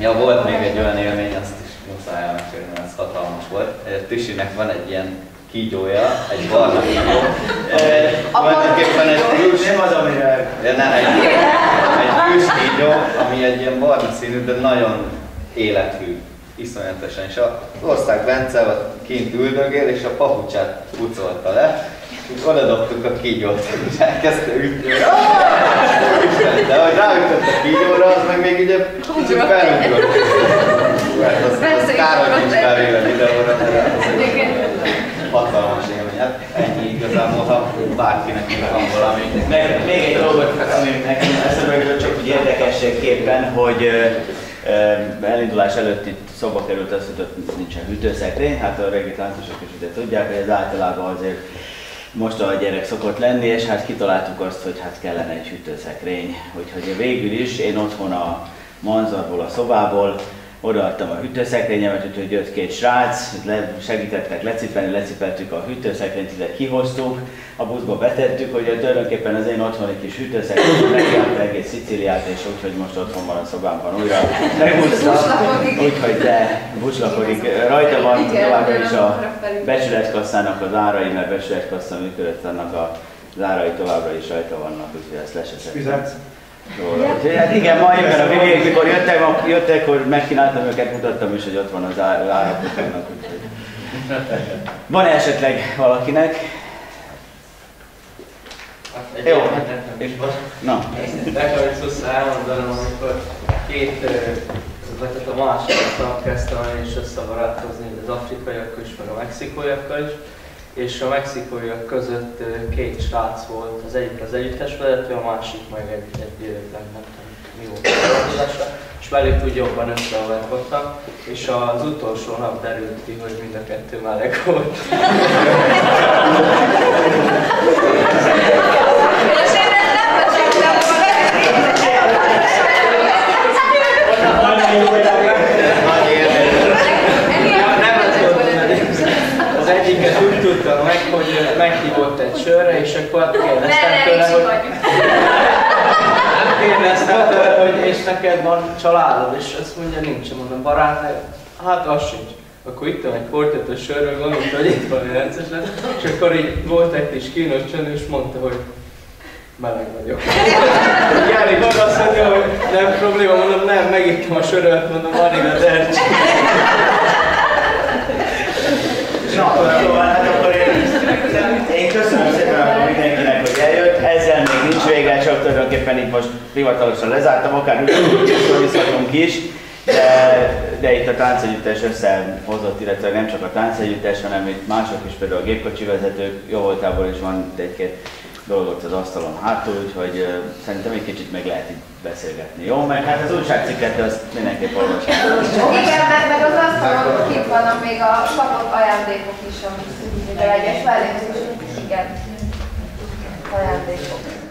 ja, volt még egy olyan élmény, azt is muszáj elmesélni, mert ez hatalmas volt. Tüsinek van egy ilyen kígyója, egy barna kígyó, egy, tulajdonképpen egy külső, Nem az, amire nem, egy, egy külső kígyó, ami egy ilyen barna színű, de nagyon élethű, iszonyatosan. És az ország Bence kint üldögél, és a papucsát pucolta le, és oda dobtuk a kígyót, és elkezdte ütni. De hogy ráütött a kígyóra, az meg még ugye kicsit. Hát az, az kár, hogy nincs felvéve videóra, hatalmas élmény. Hát ennyi igazából, ha bárkinek még van valami. Meg még egy dolgot, ami nekem eszembe jutott, csak úgy érdekességképpen, hogy elindulás előtt itt szóba került az, hogy ott nincsen hűtőszekrény, hát a régi táncosok is ugye tudják, hogy ez általában azért most a gyerek szokott lenni, és hát kitaláltuk azt, hogy hát kellene egy hűtőszekrény. Úgyhogy végül is én otthon a manzarból, a szobából odaadtam a hűtőszekrényemet, úgyhogy jött két srác, le, segítettek lecipelni, lecipeltük a hűtőszekrényt, ide kihoztuk, a buszba betettük, hogy tulajdonképpen az én otthoni kis hűtőszekrény megjelent egész Szicíliát, és úgyhogy most otthon van a szobámban újra. Megúszta, úgyhogy de buslakodik. Rajta van továbbra is a becsületkasszának az árai, mert becsületkassza működött, annak a az árai továbbra is rajta vannak, úgyhogy ezt le se szedtem róla. Hát igen, ma éppen a végén, mikor jöttek, jöttek, hogy megkínáltam őket, mutattam is, hogy ott van az ár- úgyhogy. Van esetleg valakinek? Egy Jó. van. Na, Nekem is össze elmondanom, amikor két, ö, vagy hát a nap kezdtem el is összebarátkozni az afrikaiakkal is, meg a mexikóiakkal is, és a mexikóiak között két srác volt, az egyik az együttes vezető, a másik meg egy, egy nem, tudom mi volt a és velük úgy jobban összeolvadtak, és az utolsó nap derült ki, hogy mind a kettő meleg volt. Nagy élmény. Nem ez volt a legjobb. Az egyiket úgy tudtam meg, hogy meghívott egy sörre, és akkor kérdeztem tőle, hogy kérdeztem tőle, hogy és neked van családod, és azt mondja, nincs, mondom, barát, hát az sincs. Akkor ittam egy portét a sörről, gondolta, hogy itt van lesz, és akkor így volt egy kis kínos csönd, és mondta, hogy meleg vagyok. Járni maga azt mondja, hogy nem probléma, mondom, nem, megittem a söröt, mondom, alig az ercs. Na, szóval hát köszönöm szépen mindenkinek, hogy eljött. Ezzel még nincs vége, csak tulajdonképpen itt most hivatalosan lezártam, akár visszatunk is. De, de itt a táncegyüttes összehozott, illetve nem csak a táncegyüttes, hanem itt mások is, például a gépkocsi vezetők, jó voltából is van egy-két dolgot az asztalon hátul, úgyhogy uh, szerintem egy kicsit meg lehet itt beszélgetni. Jó? Meg hát az újságcikket azt mindenképp olvasni. Igen, meg, meg az asztalon kint van még a ajándékok is, amik de egyes mellékok is, igen, ajándékok.